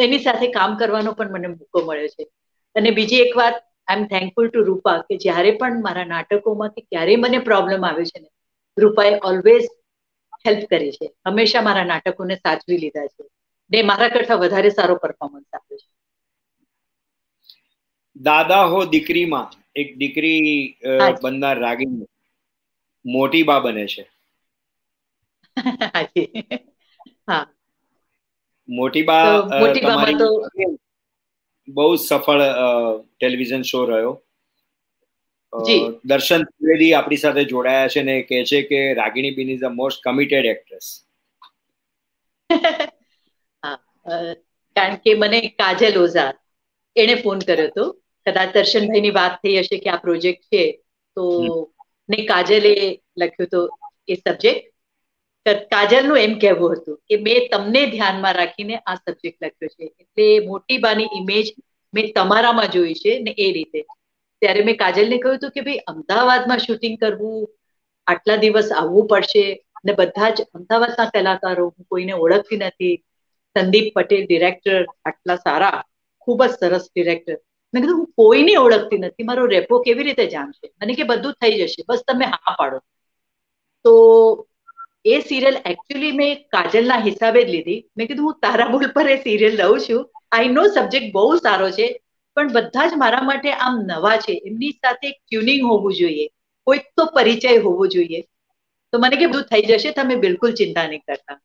એની સાથે કામ કરવાનો પણ મને મોકો મળ્યો છે. અને બીજી એક વાત આઈ એમ થેન્કફુલ ટુ રૂપા કે જ્યારે પણ મારા નાટકોમાં કે ક્યારેય મને પ્રોબ્લેમ આવે છે ને રૂપાએ ઓલવેઝ હેલ્પ કરી છે. હંમેશા મારા નાટકોને સાચવી લીધા છે. ને મારા કરતા વધારે સારો પરફોર્મન્સ આપ્યો છે. દાદા હો દીકરીમાં એક દીકરી બનનાર રાગીની મોટી બા બને છે. હા. મોટી બા તો બહુ સફળ ટેલિવિઝન શો રહ્યો. દર્શન ત્રિવેદી આપણી સાથે જોડાયા છે ને કહે છે કે રાગિણી બીન is the most committed actress. કારણ કે મને કાજલ ઓઝા એને ફોન કર્યો હતો. કદાચ દર્શનભાઈ ની વાત થઈ હશે કે આ પ્રોજેક્ટ છે તો ને કાજલે લખ્યું તો એ સબ્જેક્ટ. કાજલનું એમ કહેવું હતું કે મેં તમને ધ્યાનમાં રાખીને આ સબ્જેક્ટ લખ્યો છે. એટલે મોટી બાની ઇમેજ મેં તમારામાં જોઈ છે ને એ રીતે. ત્યારે મેં કાજલને કહ્યું હતું કે ભાઈ, અમદાવાદમાં શૂટિંગ કરવું, આટલા દિવસ આવવું પડશે ને બધા જ અમદાવાદના કલાકારો, હું કોઈને ઓળખતી નથી. સંદીપ પટેલ ડિરેક્ટર આટલા સારા, ખૂબ જ સરસ ડિરેક્ટર મેં કીધું, હું કોઈને ઓળખતી નથી, મારો રેપો કેવી રીતે જાણશે? મને કે બધું થઈ જશે, બસ તમે હા પાડો. તો એ સિરિયલ એકચ્યુઅલી મેં કાજલના હિસાબે જ લીધી. મેં કીધું, હું તારા બોલ પર એ સિરિયલ લઉં છું. આઈ નો સબ્જેક્ટ બહુ સારો છે, પણ બધા જ મારા માટે આમ નવા છે. એમની સાથે ટ્યુનિંગ હોવું જોઈએ. કોઈક તો પરિચય હોવો જોઈએ. તો મને કે, બધું થઈ જશે, તમે બિલકુલ ચિંતા નહીં કરતા.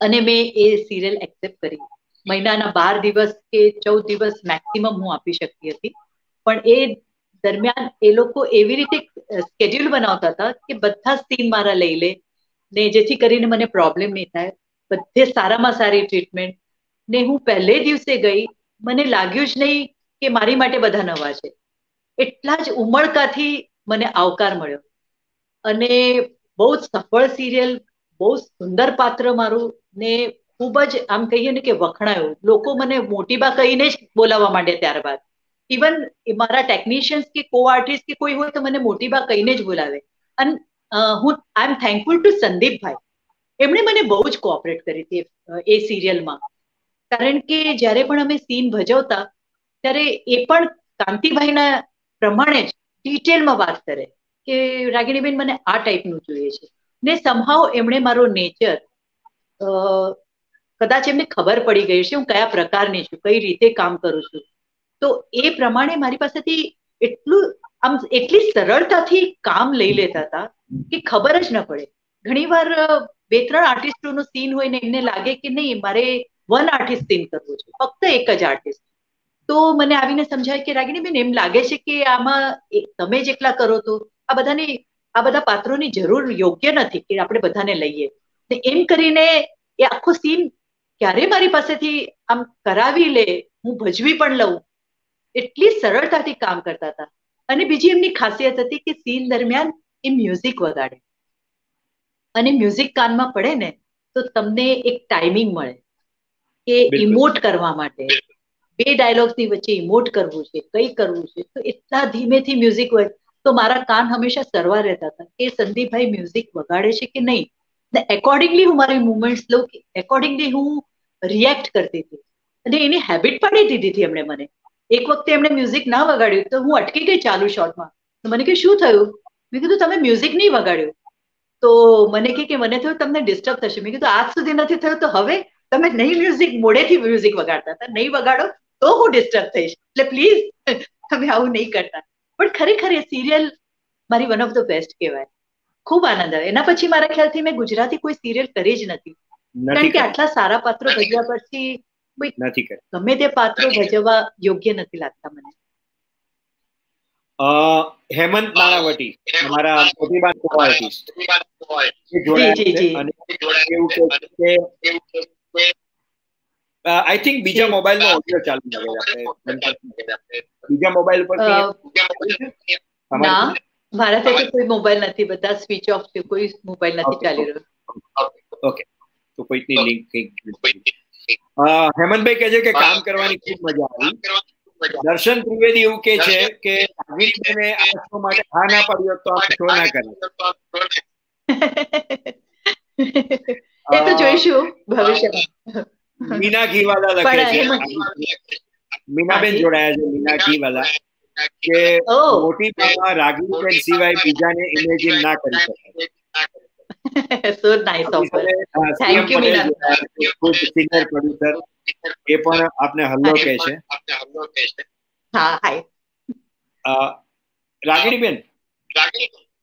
અને મેં એ સિરિયલ એક્સેપ્ટ કરી. મહિનાના બાર દિવસ કે ચૌદ દિવસ મેક્સિમમ હું આપી શકતી હતી. પણ એ દરમિયાન એ લોકો એવી રીતે સ્કેડ્યુલ બનાવતા હતા કે બધા સીન મારા લઈ લે ને જેથી કરીને મને પ્રોબ્લેમ નહીં થાય. બધે સારામાં સારી ટ્રીટમેન્ટ ને હું પહેલે દિવસે ગઈ, મને લાગ્યું જ નહીં કે મારી માટે બધા નવા છે. એટલા જ ઉમળકાથી મને આવકાર મળ્યો. અને બહુ સફળ સિરિયલ બહુ સુંદર પાત્ર મારું ને ખૂબ જ આમ કહીએ ને કે વખણાયું. લોકો મને મોટીબા કહીને જ બોલાવવા માંડે ત્યારબાદ. ઇવન મારા ટેકનિશિયન્સ કે કો આર્ટિસ્ટ કે કોઈ હોય તો મને મોટીબા કહીને જ બોલાવે. અને હું આઈ એમ થેન્કફુલ ટુ સંદીપભાઈ. એમણે મને બહુ જ કોઓપરેટ કરી હતી એ સિરિયલમાં. કારણ કે જ્યારે પણ અમે સીન ભજવતા, ત્યારે એ પણ કાંતિભાઈના પ્રમાણે જ ડિટેલમાં વાત કરે કે, રાગિણીબેન, મને આ ટાઈપનું જોઈએ છે. ને સમહાવ એમણે મારો નેચર કદાચ એમને ખબર પડી ગઈ છે હું કયા પ્રકારની છું, કઈ રીતે કામ કરું છું. તો એ પ્રમાણે મારી પાસેથી એટલું આમ એટલી સરળતાથી કામ લઈ લેતા હતા કે ખબર જ ન પડે. ઘણીવાર બે ત્રણ આર્ટિસ્ટોનો સીન હોય ને એમને લાગે કે નહીં, મારે વન આર્ટિસ્ટ સીન કરવું છે, ફક્ત એક જ આર્ટિસ્ટ તો મને આવીને સમજાય કે, રાગીણીબેન, એમ લાગે છે કે આમાં તમે જ એકલા કરો તો આ બધાની, આ બધા પાત્રોની જરૂર યોગ્ય નથી કે આપણે બધાને લઈએ. એમ કરીને એ આખો સીન ક્યારે મારી પાસેથી આમ કરાવી લે, હું ભજવી પણ લઉં, એટલી સરળતાથી કામ કરતા હતા. અને બીજી એમની ખાસિયત હતી કે સીન દરમિયાન એ મ્યુઝિક વગાડે. અને મ્યુઝિક કાનમાં પડે ને તો તમને એક ટાઈમિંગ મળે કે ઇમોટ કરવા માટે બે ડાયલોગ્સની વચ્ચે ઇમોટ કરવું છે કઈ કરવું છે તો એટલા ધીમેથી મ્યુઝિક હોય તો મારા કાન હંમેશા સરવા રહેતા હતા કે સંદીપભાઈ મ્યુઝિક વગાડે છે કે નહીં? ને એકોર્ડિંગલી હું મારી મુવમેન્ટ્સ લઉં એકોર્ડિંગલી હું રિએક્ટ કરતી હતી. અને એની હેબિટ પાડી દીધી હતી એમણે મને. એક વખતે એમણે મ્યુઝિક ના વગાડ્યું તો હું અટકી ગઈ ચાલુ શોર્ટમાં તો મને કે શું થયું? મેં કીધું તમે મ્યુઝિક નહીં વગાડ્યું. તો મને કે મને થયું તમને ડિસ્ટર્બ થશે. મેં કીધું આજ સુધી નથી થયું તો હવે તમે નહીં મ્યુઝિક મોડેથી મ્યુઝિક વગાડતા હતા. નહીં વગાડો તો હું ડિસ્ટર્બ થઈશ. એટલે પ્લીઝ તમે આવું નહીં કરતા. પણ ખરેખર એ સિરિયલ મારી વન ઓફ ધ બેસ્ટ કહેવાય. ખૂબ આનંદ આવે. એના પછી મારા ખ્યાલથી મેં ગુજરાતી કોઈ સિરિયલ કરી જ નથી. કારણ કે આટલા સારા પાત્રો ભજ્યા પછી નથી ગમે તે પાત્રો ભજવવા યોગ્ય નથી લાગતા મને. હેમંત નાણાવટી અમારા પ્રતિભા કો આર્ટિસ્ટ આઈ થિંક બીજા મોબાઈલ નો ઓડિયો ચાલુ લાગે બીજા મોબાઈલ પર ના મારા સાથે કોઈ મોબાઈલ નથી બધા સ્વિચ ઓફ છે કોઈ મોબાઈલ નથી ચાલી રહ્યો. ઓકે. તો કોઈકની લિંક કંઈક હેમંતભાઈ કહે છે કે કામ કરવાની ખૂબ મજા આવી. દર્શન ત્રિવેદી એવું કે છે કે આ શો માટે હા ના પડ્યો તો આ શો ના કરે એ તો જોઈશું ભવિષ્યમાં. મીના ઘીવાલા લખે છે. મીનાબેન જોડાયા છે મીના ઘીવાલા. કે મોટી બાબા રાગી સિવાય બીજાને ઇમેજિન ના કરી શકાય. So nice offer thank you producer એ પણ આપને હલ્લો કહે છે. હા હાય રાગીણીબેન?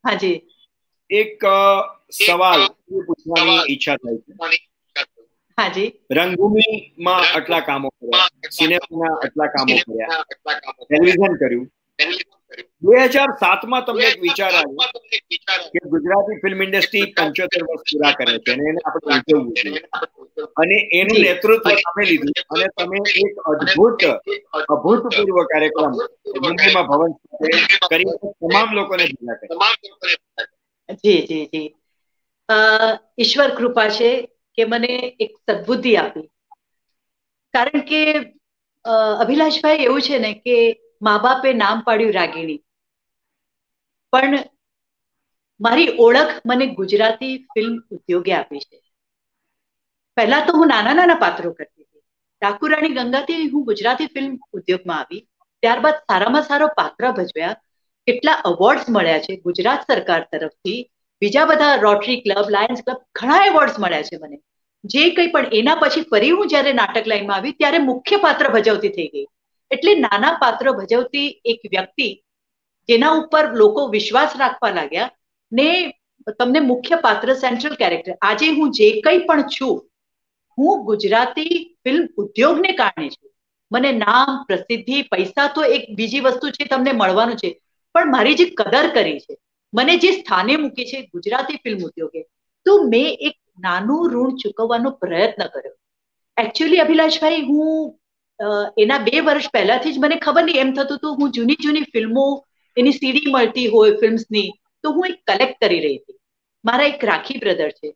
હાજી. એક સવાલ પૂછવાની ઈચ્છા થાય છે. હાજી. રંગભૂમિમાં આટલા કામો કર્યા. સિનેમાના આટલા કામો કર્યા. ટેલિવિઝન કર્યું. બે હજાર સાતમાં તમને એક વિચાર આવ્યો કે ગુજરાતી ફિલ્મ ઇન્ડસ્ટ્રી પંચોતેર વર્ષ પૂરા કરે છે અને એને આપણે ઉજવવું છે અને એનું નેતૃત્વ તમે લીધું. અને તમે એક અદ્ભુત અભૂતપૂર્વ કાર્યક્રમ મુંબઈમાં ભવન કરી તમામ લોકોને ભેગા કર્યા. જી જી જી. ઈશ્વર કૃપા છે કે મને એક સદબુદ્ધિ આપી. કારણ કે અભિલાષભાઈ એવું છે ને કે મા બાપે નામ પાડ્યું રાગીણી. પણ મારી ઓળખ મને ગુજરાતી ફિલ્મ ઉદ્યોગે આપી છે. પહેલા તો હું નાના નાના પાત્રો કરતી હતી. ડાકુરાણી ગંગાથી હું ગુજરાતી ફિલ્મ ઉદ્યોગમાં આવી. ત્યારબાદ સારામાં સારો પાત્ર ભજવ્યા. કેટલા અવોર્ડ્સ મળ્યા છે ગુજરાત સરકાર તરફથી. બીજા બધા રોટરી ક્લબ લાયન્સ ક્લબ ઘણા એવોર્ડ્સ મળ્યા છે મને. જે કંઈ પણ એના પછી ફરી હું જ્યારે નાટક લાઈનમાં આવી ત્યારે મુખ્ય પાત્ર ભજવતી થઈ ગઈ. એટલે નાના પાત્ર ભજવતી એક વ્યક્તિ જેના ઉપર લોકો વિશ્વાસ રાખવા લાગ્યા ને તમને મુખ્ય પાત્ર સેન્ટ્રલ કેરેક્ટર આજે હું જે કંઈ પણ છું, હું ગુજરાતી ફિલ્મ ઉદ્યોગને કારણે છું. મને નામ, પ્રસિદ્ધિ, પૈસા તો એક બીજી વસ્તુ છે, તમને મળવાનું છે. પણ મારી જે કદર કરી છે, મને જે સ્થાને મૂકી છે ગુજરાતી ફિલ્મ ઉદ્યોગે, તો મેં એક નાનું ઋણ ચૂકવવાનો પ્રયત્ન કર્યો. એકચ્યુઅલી અભિલાષભાઈ, હું એના બે વર્ષ પહેલાથી જ મને ખબર નહીં એમ થતું હતું હું જૂની જૂની ફિલ્મો એની સીડી મળતી હોય ફિલ્મ્સની તો હું એક કલેક્ટ કરી રહી હતી. મારા એક રાખી બ્રધર છે.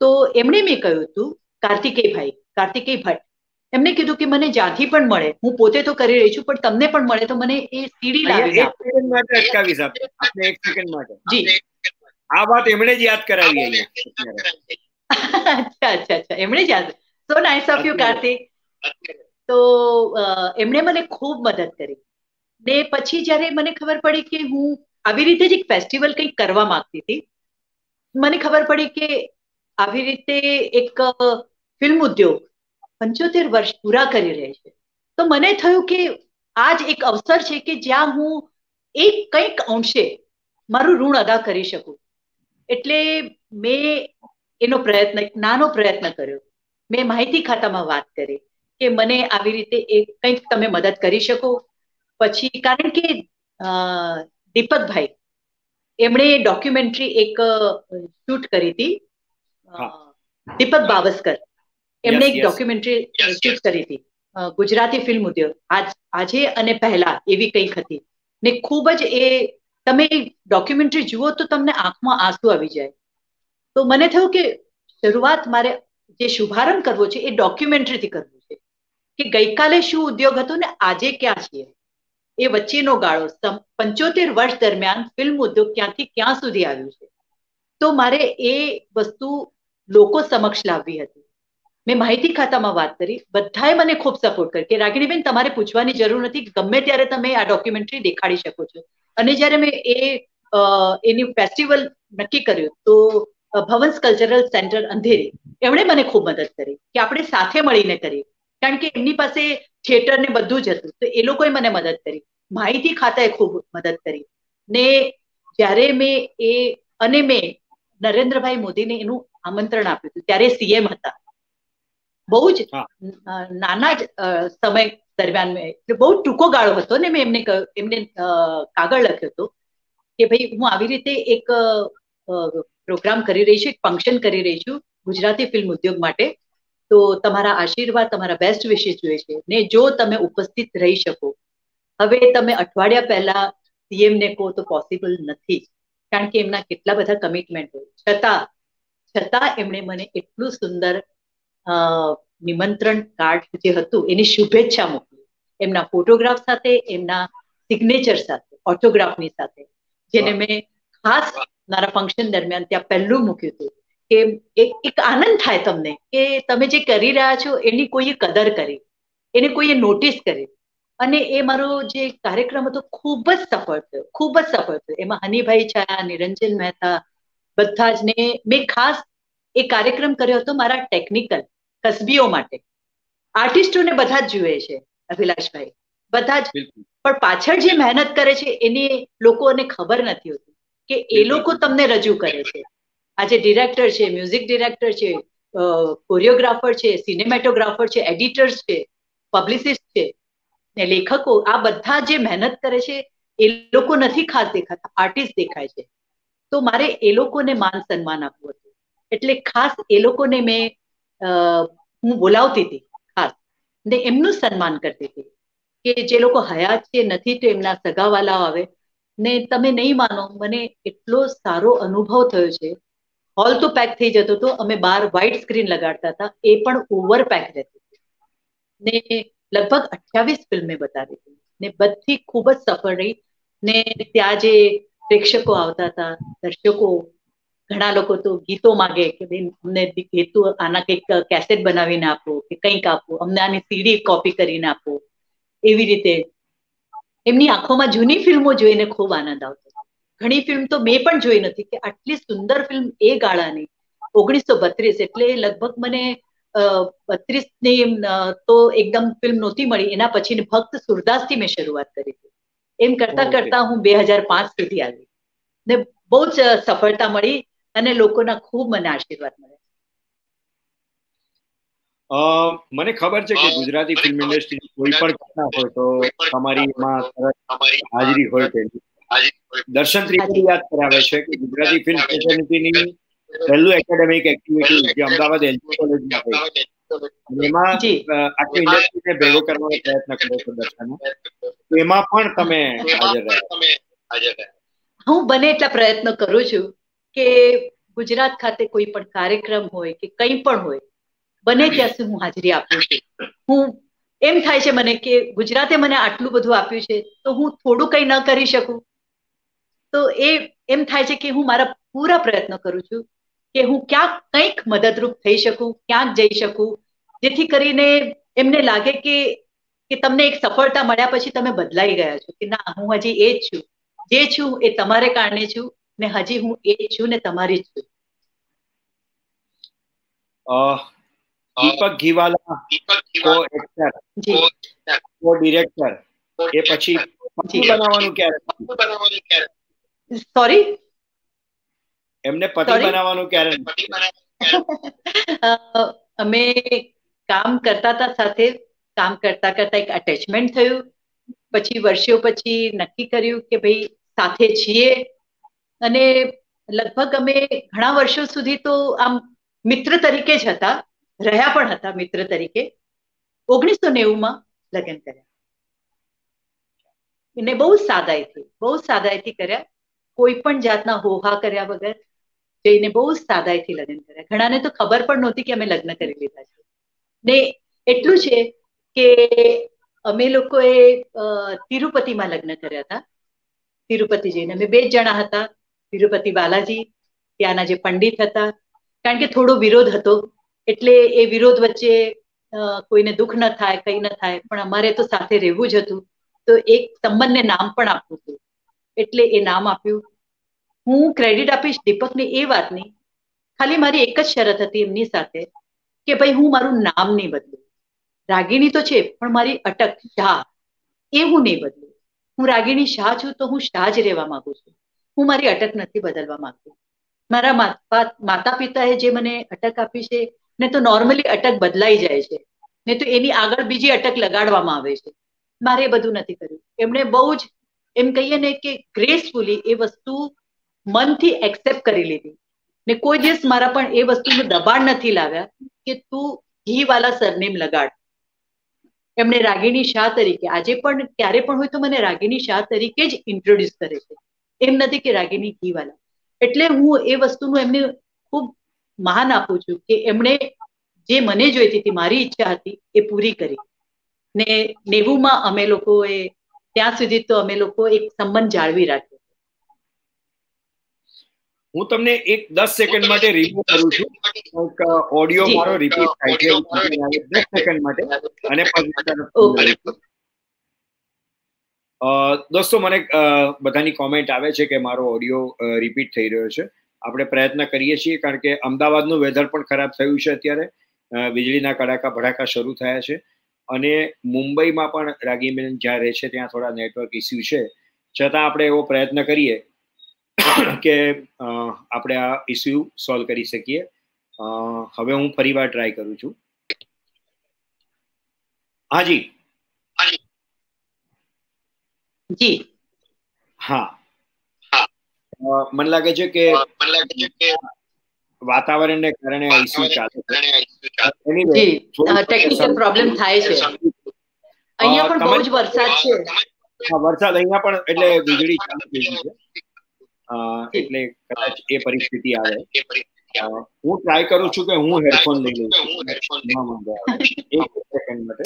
તો એમણે મેં કહ્યું હતું કાર્તિકેયભાઈ કાર્તિકેય ભટ્ટ એમને કીધું કે મને જ્યાંથી પણ મળે હું પોતે તો કરી રહી છું પણ તમને પણ મળે તો મને એ સીડી લાવી એક સેકન્ડ માટે અટકાવીશ આપણે એક સેકન્ડ માટે. જી. આ વાત એમણે જ યાદ કરાવી અચ્છા અચ્છા અચ્છા એમણે જ યાદ so nice of you Kartik. તો એમણે મને ખૂબ મદદ કરી. ને પછી જ્યારે મને ખબર પડી કે હું આવી રીતે જ એક ફેસ્ટિવલ કંઈક કરવા માંગતી હતી, મને ખબર પડી કે આવી રીતે એક ફિલ્મ ઉદ્યોગ પંચોતેર વર્ષ પૂરા કરી રહે છે. તો મને થયું કે આ જ એક અવસર છે કે જ્યાં હું એક કંઈક અંશે મારું ઋણ અદા કરી શકું. એટલે મેં એનો પ્રયત્ન, નાનો પ્રયત્ન કર્યો. મેં માહિતી ખાતામાં વાત કરી. કે મને આવી રીતે એક કંઈક તમે મદદ કરી શકો. પછી કારણ કે દીપકભાઈ એમણે ડોક્યુમેન્ટરી એક શૂટ કરી હતી. દીપક બાવસ્કર. એમણે એક ડોક્યુમેન્ટરી શૂટ કરી હતી. ગુજરાતી ફિલ્મ ઉદ્યોગ. આજ આજે અને પહેલા એવી કંઈક હતી. ને ખૂબ જ એ તમે ડોક્યુમેન્ટરી જુઓ તો તમને આંખમાં આંસુ આવી જાય. તો મને થયું કે શરૂઆત મારે જે શુભારંભ કરવો છે એ ડોક્યુમેન્ટરીથી કરવું. કે ગઈકાલે શું ઉદ્યોગ હતો ને આજે ક્યાં છીએ? એ વચ્ચેનો ગાળો પંચોતેર વર્ષ દરમિયાન ફિલ્મ ઉદ્યોગ ક્યાંથી ક્યાં સુધી આવ્યું છે? તો મારે એ વસ્તુ લોકો સમક્ષ લાવવી હતી. મેં માહિતી ખાતામાં વાત કરી. બધાએ મને ખૂબ સપોર્ટ કર્યો કે રાગીણીબેન, તમારે પૂછવાની જરૂર નથી ગમે ત્યારે તમે આ ડોક્યુમેન્ટરી દેખાડી શકો છો. અને જ્યારે મેં એ એની ફેસ્ટિવલ નક્કી કર્યું, તો ભવન્સ કલ્ચરલ સેન્ટર અંધેરી, એમણે મને ખૂબ મદદ કરી કે આપણે સાથે મળીને કરીએ. કારણ કે એમની પાસે થિયેટર ને બધું જ હતું. તો એ લોકોએ મને મદદ કરી. માહિતી ખાતાએ ખૂબ મદદ કરી. ને જ્યારે મેં એ અને મેં નરેન્દ્રભાઈ મોદીને એનું આમંત્રણ આપ્યું હતું ત્યારે સીએમ હતા. બહુ જ નાના જ સમય દરમિયાન મેં એટલે બહુ ટૂંકો ગાળો હતો ને મેં એમને એમને કાગળ લખ્યો હતો કે ભાઈ હું આવી રીતે એક પ્રોગ્રામ કરી રહી છું એક ફંક્શન કરી રહી છું ગુજરાતી ફિલ્મ ઉદ્યોગ માટે. તો તમારા આશીર્વાદ તમારા બેસ્ટ વિશે જોઈએ છે. ને જો તમે ઉપસ્થિત રહી શકો હવે તમે અઠવાડિયા પહેલા સીએમને કહો તો પોસિબલ નથી. કારણ કે એમના કેટલા બધા કમિટમેન્ટ હોય. છતાં છતાં એમણે મને એટલું સુંદર નિમંત્રણ કાર્ડ જે હતું એની શુભેચ્છા મોકલી. એમના ફોટોગ્રાફ સાથે એમના સિગ્નેચર સાથે ઓટોગ્રાફની સાથે જેને મેં ખાસ મારા ફંક્શન દરમિયાન ત્યાં પહેલું મૂક્યું હતું. કે એક આનંદ થાય તમને કે તમે જે કરી રહ્યા છો એની કોઈએ કદર કરી એને કોઈએ નોટિસ કરી. અને એ મારો જે કાર્યક્રમ હતો ખૂબ જ સફળ થયો ખૂબ જ સફળ થયો. એમાં હનીભાઈ છાયા નિરંજન મહેતા બધા જ ને મેં ખાસ એ કાર્યક્રમ કર્યો હતો મારા ટેકનિકલ કસબીઓ માટે. આર્ટિસ્ટોને બધા જ જુએ છે અભિલાષભાઈ. બધા જ. પણ પાછળ જે મહેનત કરે છે એની લોકોને ખબર નથી હોતી કે એ લોકો તમને રજૂ કરે છે. આજે ડિરેક્ટર છે, મ્યુઝિક ડિરેક્ટર છે કોરિયોગ્રાફર છે, સિનેમેટોગ્રાફર છે, એડિટર્સ છે, પબ્લિસિસ્ટ છે, ને લેખકો, આ બધા જે મહેનત કરે છે, એ લોકો નથી ખાસ દેખાતા, આર્ટિસ્ટ દેખાય છે. તો મારે એ લોકોને માન સન્માન આપવું હતું. એટલે ખાસ એ લોકોને મેં હું બોલાવતી હતી, ખાસ. ને એમનું સન્માન કરતી હતી. કે જે લોકો હયાત છે, નથી તો એમના સગાવાલા આવે. ને તમે નહીં માનો, મને એટલો સારો અનુભવ થયો છે હોલ તો પેક થઈ જતો હતો. અમે બાર વ્હાઇટ સ્ક્રીન લગાડતા હતા. એ પણ ઓવર પેક રહેતી ને લગભગ અઠ્યાવીસ ફિલ્મે બતાવી હતી. ને બધી ખૂબ જ સફળ રહી. ને ત્યાં જે પ્રેક્ષકો આવતા હતા, દર્શકો, ઘણા લોકો તો ગીતો માગે કે બેન, અમને ગીતો આના કંઈક કેસેટ બનાવીને આપો કે કંઈક આપો. અમને આની સીડી કોપી કરીને આપો. એવી રીતે. એમની આંખોમાં જૂની ફિલ્મો જોઈને ખૂબ આનંદ આવતો ઘણી ફિલ્મ તો મેં પણ જોઈ નથી કે આટલી સુંદર ફિલ્મ એ ગાળાની. ઓગણીસો બત્રીસ એટલે લગભગ મને બત્રીસની તો એકદમ ફિલ્મ નહોતી મળી. એના પછી ભક્ત સુરદાસથી મેં શરૂઆત કરી હતી. એમ કરતા કરતા હું બે હજાર પાંચ સુધી આવી. ને બહુ જ સફળતા મળી અને લોકોના ખૂબ મને આશીર્વાદ મળ્યા. મને ખબર છે કે ગુજરાતી ફિલ્મ ઇન્ડસ્ટ્રી કોઈ પણ ઘટના હોય તો તમારી એમાં હાજરી હોય તેની. દર્શન ત્રિવેદી યાદ કરાવે છે કે ગુજરાતી ફિલ્મ ફેટર્નિટીની પહેલું એકેડેમિક એક્ટિવિટી જે અમદાવાદ એલજી કોલેજમાં થઈ. એમાં આખી ઇન્ડસ્ટ્રીને ભેગો કરવાનો પ્રયત્ન કર્યો છે દર્શન. એમાં પણ તમે હાજર રહ્યા. હું બને એટલા પ્રયત્ન કરું છું કે ગુજરાત ખાતે કોઈ પણ કાર્યક્રમ હોય કે કંઈ પણ હોય બને ત્યાં સુધી હું હાજરી આપું છું. હું એમ થાય છે મને કે ગુજરાતે મને આટલું બધું આપ્યું છે તો હું થોડું કંઈ ન કરી શકું. તો એ એમ થાય છે કે હું મારા પૂરા પ્રયત્ન કરું છું કે હું ક્યાંક કંઈક મદદરૂપ થઈ શકું ક્યાંક જઈ શકું. જેથી કરીને એમને લાગે કે કે તમને એક સફળતા મળ્યા પછી તમે બદલાઈ ગયા છો કે ના હું હજી એ જ છું. જે છું એ તમારે કારણે છું ને હજી હું એ છું ને તમારી જ છું. દીપક ઘીવાલા કો એક્ટર કો ડિરેક્ટર એ પછી પતિ બનાવવાનું ક્યારે? સોરી એમને પતિ બનાવવાનું ક્યારે? અમે કામ કરતા હતા સાથે કામ કરતા કરતા એક અટેચમેન્ટ થયું. પછી વર્ષો પછી નક્કી કર્યું કે ભાઈ સાથે છીએ. અને લગભગ અમે ઘણા વર્ષો સુધી તો આમ મિત્ર તરીકે જ હતા. રહ્યા પણ હતા મિત્ર તરીકે. ઓગણીસો નેવું માં લગ્ન કર્યા. એને બહુ સાદાઈથી બહુ સાદાઈથી કર્યા. કોઈ પણ જાતના હોહા કર્યા વગર જઈને બહુ સાદાઈથી લગ્ન કર્યા. ઘણાને તો ખબર પણ નહોતી કે અમે લગ્ન કરી લીધા છે. ને એટલું છે કે અમે લોકોએ તિરુપતિમાં લગ્ન કર્યા હતા. તિરુપતિ જઈને અમે બે જ જણા હતા. તિરુપતિ બાલાજી, ત્યાંના જે પંડિત હતા. કારણ કે થોડો વિરોધ હતો. એટલે એ વિરોધ વચ્ચે કોઈને દુઃખ ન થાય, કઈ ન થાય. પણ અમારે તો સાથે રહેવું જ હતું. તો એક સંબંધને નામ પણ આપવું હતું. એટલે એ નામ આપ્યું. હું ક્રેડિટ આપીશ દીપકને એ વાતની. ખાલી મારી એક જ શરત હતી એમની સાથે કે ભાઈ હું મારું નામ નહીં બદલું. રાગીણી તો છે, પણ મારી અટક શાહ. એ હું નહીં બદલું. હું રાગીણી શાહ છું તો હું શાહ જ રહેવા માંગુ છું. હું મારી અટક નથી બદલવા માંગતી. મારા માતા પિતાએ જે મને અટક આપી છે, ને તો નોર્મલી અટક બદલાઈ જાય છે. ને તો એની આગળ બીજી અટક લગાડવામાં આવે છે. મારે એ બધું નથી કર્યું. એમણે બહુ જ એમ કહીએ ને કે ગ્રેસફુલી એ વસ્તુ મનથી એક્સેપ્ટ કરી લીધી. ને કોઈ દિવસ મારા પણ એ વસ્તુનું દબાણ નથી લાવ્યા કે તું ઘી વાલા સરનેમ લગાડ. એમણે રાગીની શાહ તરીકે, આજે પણ ક્યારે પણ હોય તો મને રાગીની શાહ તરીકે જ ઇન્ટ્રોડ્યુસ કરે છે. એમ નથી કે રાગીણી ઘીવાલા. એટલે હું એ વસ્તુનું એમને ખૂબ માન આપું છું કે એમણે જે મને જોઈતી હતી, મારી ઈચ્છા હતી, એ પૂરી કરી. ને નેવુંમાં અમે લોકોએ ત્યાં સુધી તો અમે લોકો એક સંબંધ જાળવી રાખ્યો. હું તમને એક દસ સેકન્ડ માટે રિમૂવ કરું છું. ઓડિયો મારો રિપીટ થાય છે. દસ સેકન્ડ માટે. અને દોસ્તો મને બધાની કોમેન્ટ આવે છે કે મારો ઓડિયો રિપીટ થઈ રહ્યો છે. આપણે પ્રયત્ન કરીએ છીએ કારણ કે અમદાવાદનું વેધર પણ ખરાબ થયું છે અત્યારે. વીજળીના કડાકા ભડાકા શરૂ થયા છે. અને મુંબઈમાં પણ રાગીબેન જ્યાં રહે છે ત્યાં થોડા નેટવર્ક ઇસ્યુ છે. છતાં આપણે એવો પ્રયત્ન કરીએ કે આપણે આ ઇસ્યુ સોલ્વ કરી શકીએ. હવે હું ફરીવાર ટ્રાય કરું છું. હાજી. જી. હા. મને લાગે છે કે મને લાગે છે કે વાતાવરણને કારણે ઇસ્યુ ચાલે જી ટેકનિકલ પ્રોબ્લેમ થાય છે. અહીંયા પણ બહુ જ વરસાદ છે. હા વરસાદ અહીંયા પણ એટલે વીજળી ચાલુ થઈ ગઈ છે. એટલે કદાચ એ પરિસ્થિતિ આવે. હું ટ્રાય કરું છું કે હું હેડફોન લઈ લઉં છું. એક સેકન્ડ માટે.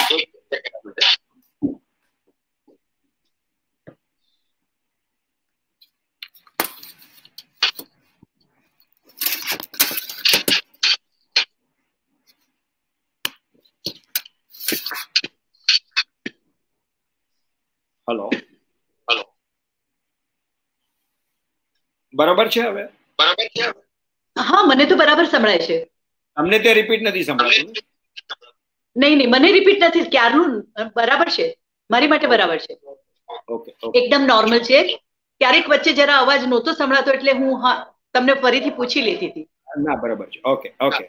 હલો હલો બરાબર છે હવે? બરાબર છે હા મને તો બરાબર સંભળાય છે. અમને તે રિપીટ નથી સંભળાતું નહીં નહીં મને રિપીટ નથી ક્યારનું બરાબર છે. મારી માટે બરાબર છે. ઓકે એકદમ નોર્મલ છે. ક્યારેક વચ્ચે જરા અવાજ નહોતો સંભળાતો એટલે હું હા તમને ફરીથી પૂછી લેતી હતી. ના બરાબર છે. ઓકે ઓકે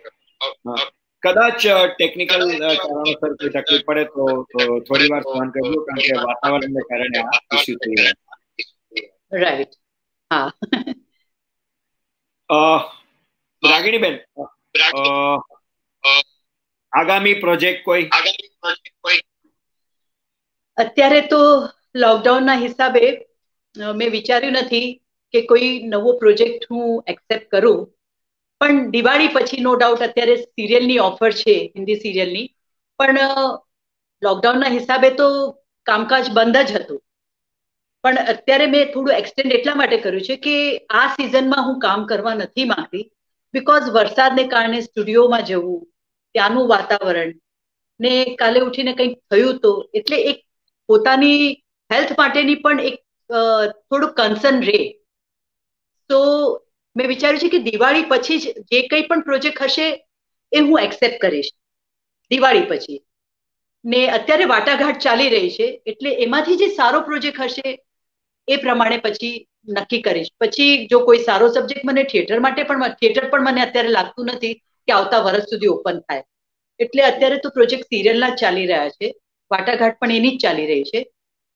કદાચ ટેકનિકલ કારણોસર કોઈ તકલીફ પડે તો થોડી વાર ફોન કરજો કારણ કે વાતાવરણને કારણે આ ઇસ્યુ થઈ રહ્યા રાઈટ હા. રાગીણી બેન આગામી પ્રોજેક્ટ કોઈ આગામી પ્રોજેક્ટ કોઈ? અત્યારે તો લોકડાઉનના હિસાબે મેં વિચાર્યું નથી કે કોઈ નવો પ્રોજેક્ટ હું એક્સેપ્ટ કરું. પણ દિવાળી પછી નો ડાઉટ અત્યારે સિરિયલની ઓફર છે, હિન્દી સિરિયલની પણ લોકડાઉનના હિસાબે તો કામકાજ બંધ જ હતું. પણ અત્યારે મેં થોડું એક્સટેન્ડ એટલા માટે કર્યું છે કે આ સિઝનમાં હું કામ કરવા નથી માંગતી બિકોઝ વરસાદને કારણે સ્ટુડિયોમાં જવું, ત્યાંનું વાતાવરણ, ને કાલે ઉઠીને કંઈક થયું તો, એટલે એક પોતાની હેલ્થ માટેની પણ એક થોડું કન્સર્ન રહે. તો મેં વિચાર્યું છે કે દિવાળી પછી જ જે કંઈ પણ પ્રોજેક્ટ હશે એ હું એક્સેપ્ટ કરીશ. દિવાળી પછી. ને અત્યારે વાટાઘાટ ચાલી રહી છે, એટલે એમાંથી જે સારો પ્રોજેક્ટ હશે એ પ્રમાણે પછી નક્કી કરીશ. પછી જો કોઈ સારો સબ્જેક્ટ મને થિયેટર માટે પણ થિયેટર પણ મને અત્યારે લાગતું નથી કે આવતા વર્ષ સુધી ઓપન થાય. એટલે અત્યારે તો પ્રોજેક્ટ સિરિયલના જ ચાલી રહ્યા છે. વાટાઘાટ પણ એની જ ચાલી રહી છે.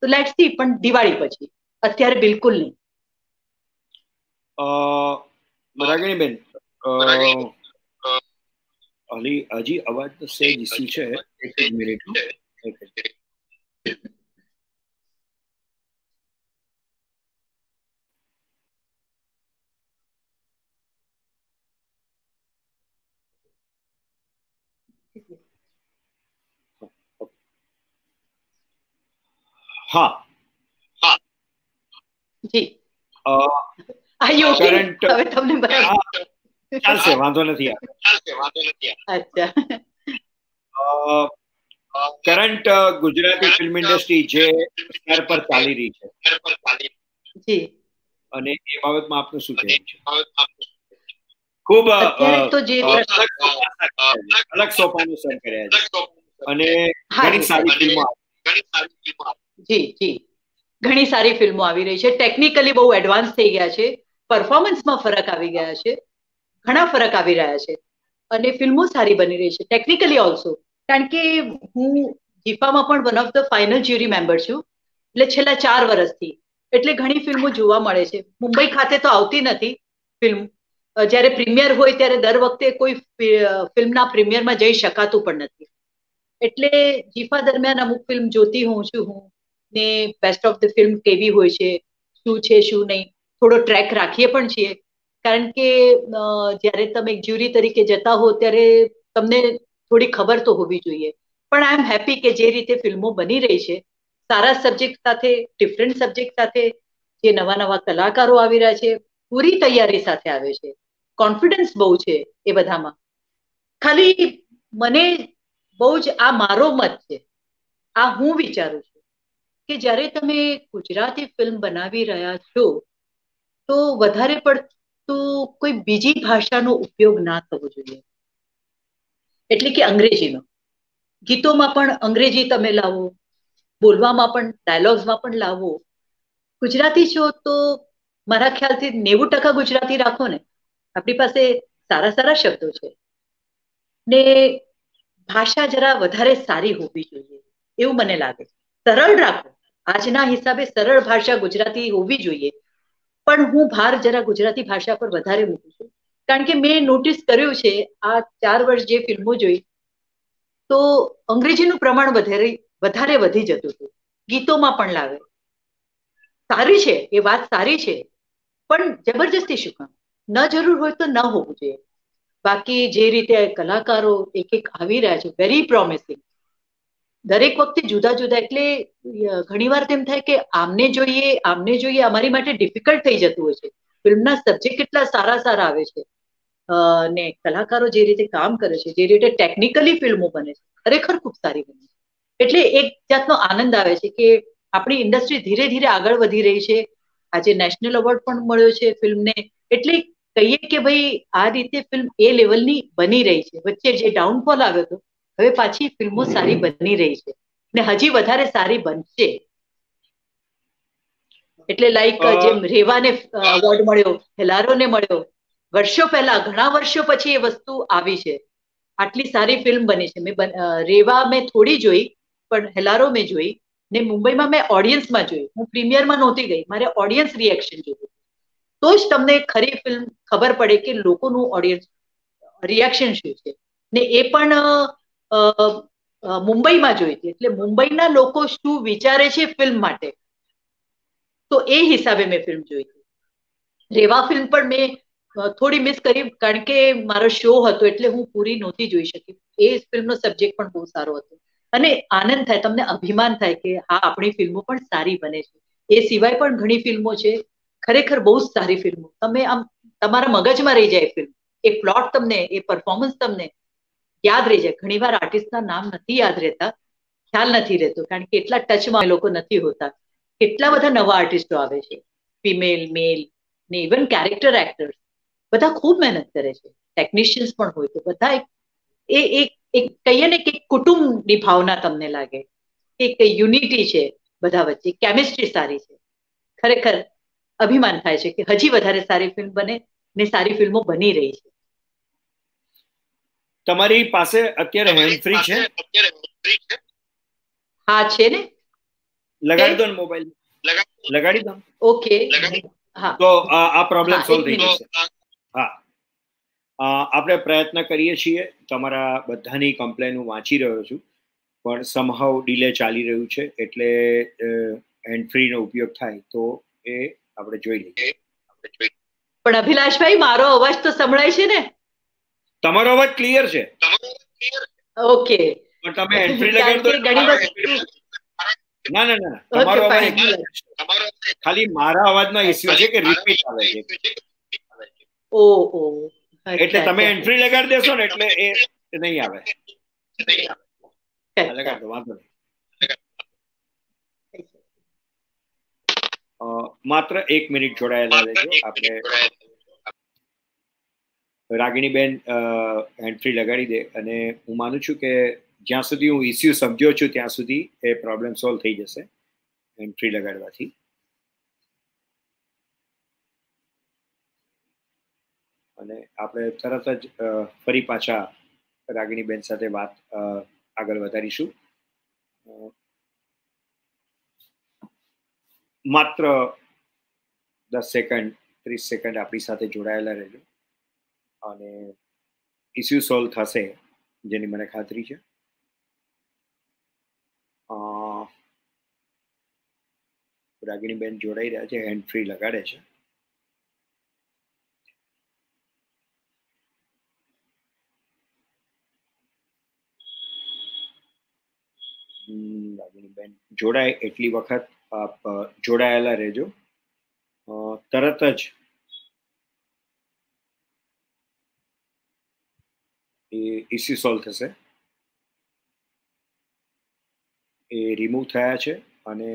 તો લેટ સી પણ દિવાળી પછી. અત્યારે બિલકુલ નહીં. રાગિણી બેન હલી હજી અવાજ તો સેજ ઇસ્યુ છે એક જ મિનિટ હા જી અ Current- હવે તમને બરાબર ચાલશે વાંધો નથી. ચાલશે વાંધો નથી. અચ્છા. કરંટ ગુજરાતી ફિલ્મ ઇન્ડસ્ટ્રી જે સ્તર પર ચાલી રહી છે. ઘર પર ચાલી જી. અને એ બાબતમાં આપનું શું કહેવું છે? ખૂબ અલગ સોપાનું સર કર્યા છે. અને સારી ઘણી સારી ફિલ્મો જી જી. ઘણી સારી ફિલ્મો આવી રહી છે. ટેકનિકલી બહુ એડવાન્સ થઈ ગયા છે. પરફોર્મન્સમાં ફરક આવી ગયા છે. ઘણા ફરક આવી રહ્યા છે. અને ફિલ્મો સારી બની રહી છે. ટેકનિકલી ઓલ્સો કારણ કે હું જીફામાં પણ one of the final jury member છું. એટલે છેલ્લા ચાર વર્ષથી એટલે ઘણી ફિલ્મો જોવા મળે છે. મુંબઈ ખાતે તો આવતી નથી ફિલ્મ. જ્યારે પ્રીમિયર હોય ત્યારે દર વખતે કોઈ ફિલ્મના પ્રીમિયરમાં જઈ શકાતું પણ નથી. એટલે જીફા દરમિયાન અમુક ફિલ્મ જોતી હોઉં છું હું. ને બેસ્ટ ઓફ ધ ફિલ્મ કેવી હોય છે, શું છે, શું નહીં. થોડો ટ્રેક રાખીએ પણ છીએ. કારણ કે જ્યારે તમે જ્યુરી તરીકે જતા હો, ત્યારે તમને થોડી ખબર તો હોવી જોઈએ. પણ આઈ એમ હેપી કે જે રીતે ફિલ્મો બની રહી છે, સારા સબ્જેક્ટ સાથે, ડિફરન્ટ સબ્જેક્ટ સાથે, જે નવા નવા કલાકારો આવી રહ્યા છે, પૂરી તૈયારી સાથે આવે છે. કોન્ફિડન્સ બહુ છે એ બધામાં. ખાલી મને બહુ જ, આ મારો મત છે. આ હું વિચારું છું કે જ્યારે તમે ગુજરાતી ફિલ્મ બનાવી રહ્યા છો તો વધારે પડતું કોઈ બીજી ભાષાનો ઉપયોગ ના થવો જોઈએ. એટલે કે અંગ્રેજીનો. ગીતોમાં પણ અંગ્રેજી તમે લાવો, બોલવામાં પણ ડાયલોગ્સમાં પણ લાવો. ગુજરાતી છો તો મારા ખ્યાલથી નેવું ટકા ગુજરાતી રાખો ને. આપણી પાસે સારા સારા શબ્દો છે. ને ભાષા જરા વધારે સારી હોવી જોઈએ. એવું મને લાગે સરળ રાખો. આજના હિસાબે સરળ ભાષા ગુજરાતી હોવી જોઈએ. પણ હું ભાર જરા ગુજરાતી ભાષા પર વધારે મૂકું છું. કારણ કે મેં નોટિસ કર્યું છે, આ ચાર વર્ષ જે ફિલ્મો જોઈ, તો અંગ્રેજીનું પ્રમાણ વધારે વધારે વધી જતું હતું. ગીતોમાં પણ લાવે. સારી છે, એ વાત સારી છે, પણ જબરજસ્તી શું કામ? ન જરૂર હોય તો ન હોવું જોઈએ. બાકી જે રીતે કલાકારો એક એક આવી રહ્યા છે વેરી પ્રોમિસિંગ દરેક વખતે જુદા જુદા એટલે ઘણીવાર તેમ થાય કે આમને જોઈએ આમને જોઈએ, અમારી માટે ડિફિકલ્ટ થઈ જતું હોય છે. ફિલ્મના સબ્જેક્ટ કેટલા સારા સારા આવે છે. ને કલાકારો જે રીતે કામ કરે છે, જે રીતે ટેકનિકલી ફિલ્મો બને છે, ખરેખર ખૂબ સારી બને છે. એટલે એક જાતનો આનંદ આવે છે કે આપણી ઇન્ડસ્ટ્રી ધીરે ધીરે આગળ વધી રહી છે. આજે નેશનલ એવોર્ડ પણ મળ્યો છે ફિલ્મને. એટલે કહીએ કે ભાઈ આ રીતે ફિલ્મ એ લેવલની બની રહી છે. વચ્ચે જે ડાઉનફોલ આવ્યો હતો હવે પાછી ફિલ્મો સારી બની રહી છે. ને હજી વધારે સારી બનશે. એટલે લાઈક જેમ રેવાને અવોર્ડ મળ્યો હેલારોને મળ્યો વર્ષો પહેલા ઘણા વર્ષો પછી એ વસ્તુ આવી છે. આટલી સારી ફિલ્મ બની છે. મેં રેવા મેં થોડી જોઈ પણ હેલારો મેં જોઈ ને મુંબઈમાં મેં ઓડિયન્સમાં જોઈ. હું પ્રીમિયરમાં નહોતી ગઈ. મારે ઓડિયન્સ રિએક્શન જોયું તો જ તમને ખરી ફિલ્મ ખબર પડે કે લોકોનું ઓડિયન્સ રિએક્શન શું છે. ને એ પણ મુંબઈમાં જોઈ હતી. એટલે મુંબઈના લોકો શું વિચારે છે ફિલ્મ માટે? તો એ હિસાબે મેં ફિલ્મ જોઈ હતી. રેવા ફિલ્મ પણ મેં થોડી મિસ કરી કારણ કે મારો શો હતો એટલે હું પૂરી નહોતી જોઈ શકી. એ ફિલ્મનો સબ્જેક્ટ પણ બહુ સારો હતો. અને આનંદ થાય તમને અભિમાન થાય કે હા આપણી ફિલ્મો પણ સારી બને છે. એ સિવાય પણ ઘણી ફિલ્મો છે. ખરેખર બહુ જ સારી ફિલ્મો તમે આમ તમારા મગજમાં રહી જાય ફિલ્મ એ પ્લોટ તમને એ પરફોર્મન્સ તમને યાદ રહી જાય ઘણીવાર આર્ટિસ્ટના નામ નથી યાદ રહેતા. ખ્યાલ નથી રહેતો, કારણ કે એટલા ટચમાં લોકો નથી હોતા. કેટલા બધા નવા આર્ટિસ્ટો આવે છે. ફિમેલ મેલ ને ઇવન કેરેક્ટર એક્ટર્સ બધા ખૂબ મહેનત કરે છે. ટેકનિશિયન્સ પણ હોય તો બધા એ એક એક કહીએ ને કે કુટુંબની ભાવના તમને લાગે. એક યુનિટી છે બધા વચ્ચે. કેમિસ્ટ્રી સારી છે. ખરેખર અભિમાન થાય છે કે હજી વધારે સારી ફિલ્મ બને ને સારી ફિલ્મો બની રહી છે. તમારી પાસે અત્યારે હેન્ડ ફ્રી છે? હા છે ને? લગાડી દો ને મોબાઈલ લગાડી દો. ઓકે તો આ પ્રોબ્લેમ સોલ્વ થઈ જશે હા. આપણે પ્રયત્ન કરીએ છીએ. તમારા બધાની કમ્પ્લેન હું વાંચી રહ્યો છું. પણ સમહાવ ડીલે ચાલી રહ્યું છે. એટલે હેન્ડ ફ્રીનો ઉપયોગ થાય તો એ આપણે જોઈ લઈએ. પણ અભિલાષભાઈ મારો અવાજ તો સંભળાય છે ને? તમારો અવાજ ક્લિયર છે? ઓકે પણ તમે એન્ટ્રી લગાવી દો ના ના ના તમારો અવાજ ખાલી મારા અવાજનો ઇસ્યુ છે કે રિપીટ આવે છે? ઓ ઓ. એટલે તમે એન્ટ્રી લગાડી દેશો ને એટલે એ નહીં આવે. લગાડી દો વાંધો નહીં. માત્ર એક મિનિટ જોડાયેલા રહેજો. આપણે રાગીણીબેન એન્ટ્રી લગાડી દે અને હું માનું છું કે જ્યાં સુધી હું ઇસ્યુ સમજ્યો છું ત્યાં સુધી એ પ્રોબ્લેમ સોલ્વ થઈ જશે એન્ટ્રી લગાડવાથી. અને આપણે તરત જ ફરી પાછા રાગિણીબેન સાથે વાત આગળ વધારીશું. માત્ર દસ સેકન્ડ ત્રીસ સેકન્ડ આપણી સાથે જોડાયેલા રહેજો. અને ઇસ્યુ સોલ્વ થશે, જેની મને ખાતરી છે. રાગીણીબેન જોડાઈ રહ્યા છે હેન્ડ ફ્રી લગાડે છે. રાગીણીબેન જોડાય એટલી વખત આપ, જોડાયેલા રહેજો. તરત જ એ ઇસી સોલ્વ થશે? એ રિમૂવ થયા છે અને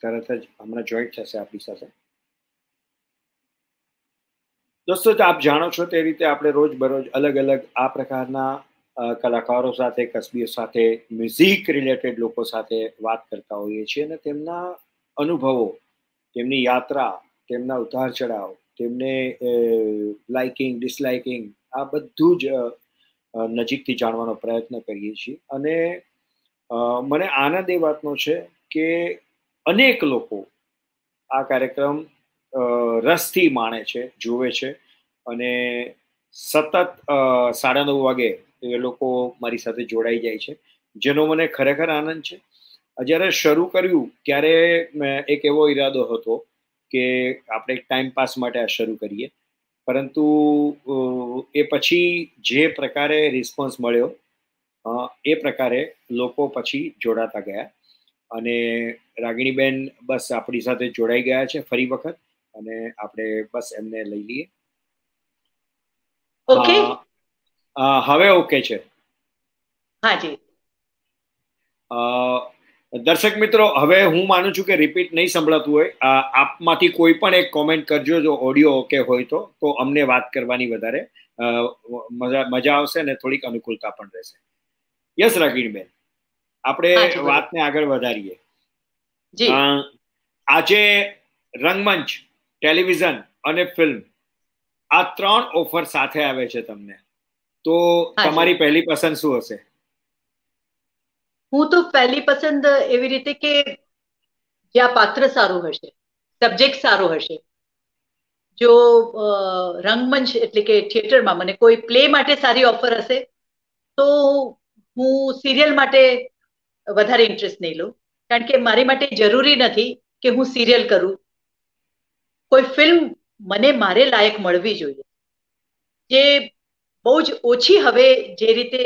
તરત જ હમણાં જોઈન્ટ થશે આપણી સાથે. દોસ્તો આપ જાણો છો તે રીતે આપણે રોજ બરોજ અલગ અલગ આ પ્રકારના કલાકારો સાથે, કસબીઓ સાથે મ્યુઝિક રિલેટેડ લોકો સાથે વાત કરતા હોઈએ છીએ અને તેમના અનુભવો, તેમની યાત્રા, તેમના ઉતાર ચઢાવ, તેમને લાઇકિંગ ડિસલાઇકિંગ આ બધું જ નજીકથી જાણવાનો પ્રયત્ન કરીએ છીએ. અને મને આનંદ એ વાતનો છે કે અનેક લોકો આ કાર્યક્રમ રસથી માણે છે, જુએ છે. અને સતત સાડા નવ વાગે એ લોકો મારી સાથે જોડાઈ જાય છે, જેનો મને ખરેખર આનંદ છે. જ્યારે શરૂ કર્યું, ત્યારે એક એવો ઈરાદો હતો કે આપણે ટાઈમ પાસ માટે આ શરૂ કરીએ. પરંતુ એ પછી જે પ્રકારે રિસ્પોન્સ મળ્યો એ પ્રકારે લોકો પછી જોડાતા ગયા. અને રાગીણીબેન બસ આપણી સાથે જોડાઈ ગયા છે ફરી વખત અને આપણે બસ એમને લઈ લઈએ. ઓકે. હવે ઓકે છે. હાજી દર્શક મિત્રો હવે હું માનું છું કે રિપીટ નહીં સંભળાતું હોય. આપમાંથી કોઈ પણ એક કોમેન્ટ કરજો જો ઓડિયો ઓકે હોય તો તો અમને વાત કરવાની વધારે મજા આવશે ને થોડીક અનુકૂળતા પણ રહેશે. યસ રાગીણીબેન. આપણે વાતને આગળ વધારીએ. આજે રંગમંચ ટેલિવિઝન અને ફિલ્મ આ ત્રણ ઓફર સાથે આવે છે તમને. તો તમારી પહેલી પસંદ શું હશે? હું તો પહેલી પસંદ એવી રીતે કે જ્યાં પાત્ર સારું હશે સબ્જેક્ટ સારો હશે. જો રંગમંચ એટલે કે થિયેટરમાં મને કોઈ પ્લે માટે સારી ઓફર હશે, તો હું સિરિયલ માટે વધારે ઇન્ટરેસ્ટ નહીં લઉં. કારણ કે મારી માટે જરૂરી નથી કે હું સિરિયલ કરું. કોઈ ફિલ્મ મને મારે લાયક મળવી જોઈએ. જે બહુ જ ઓછી હવે જે રીતે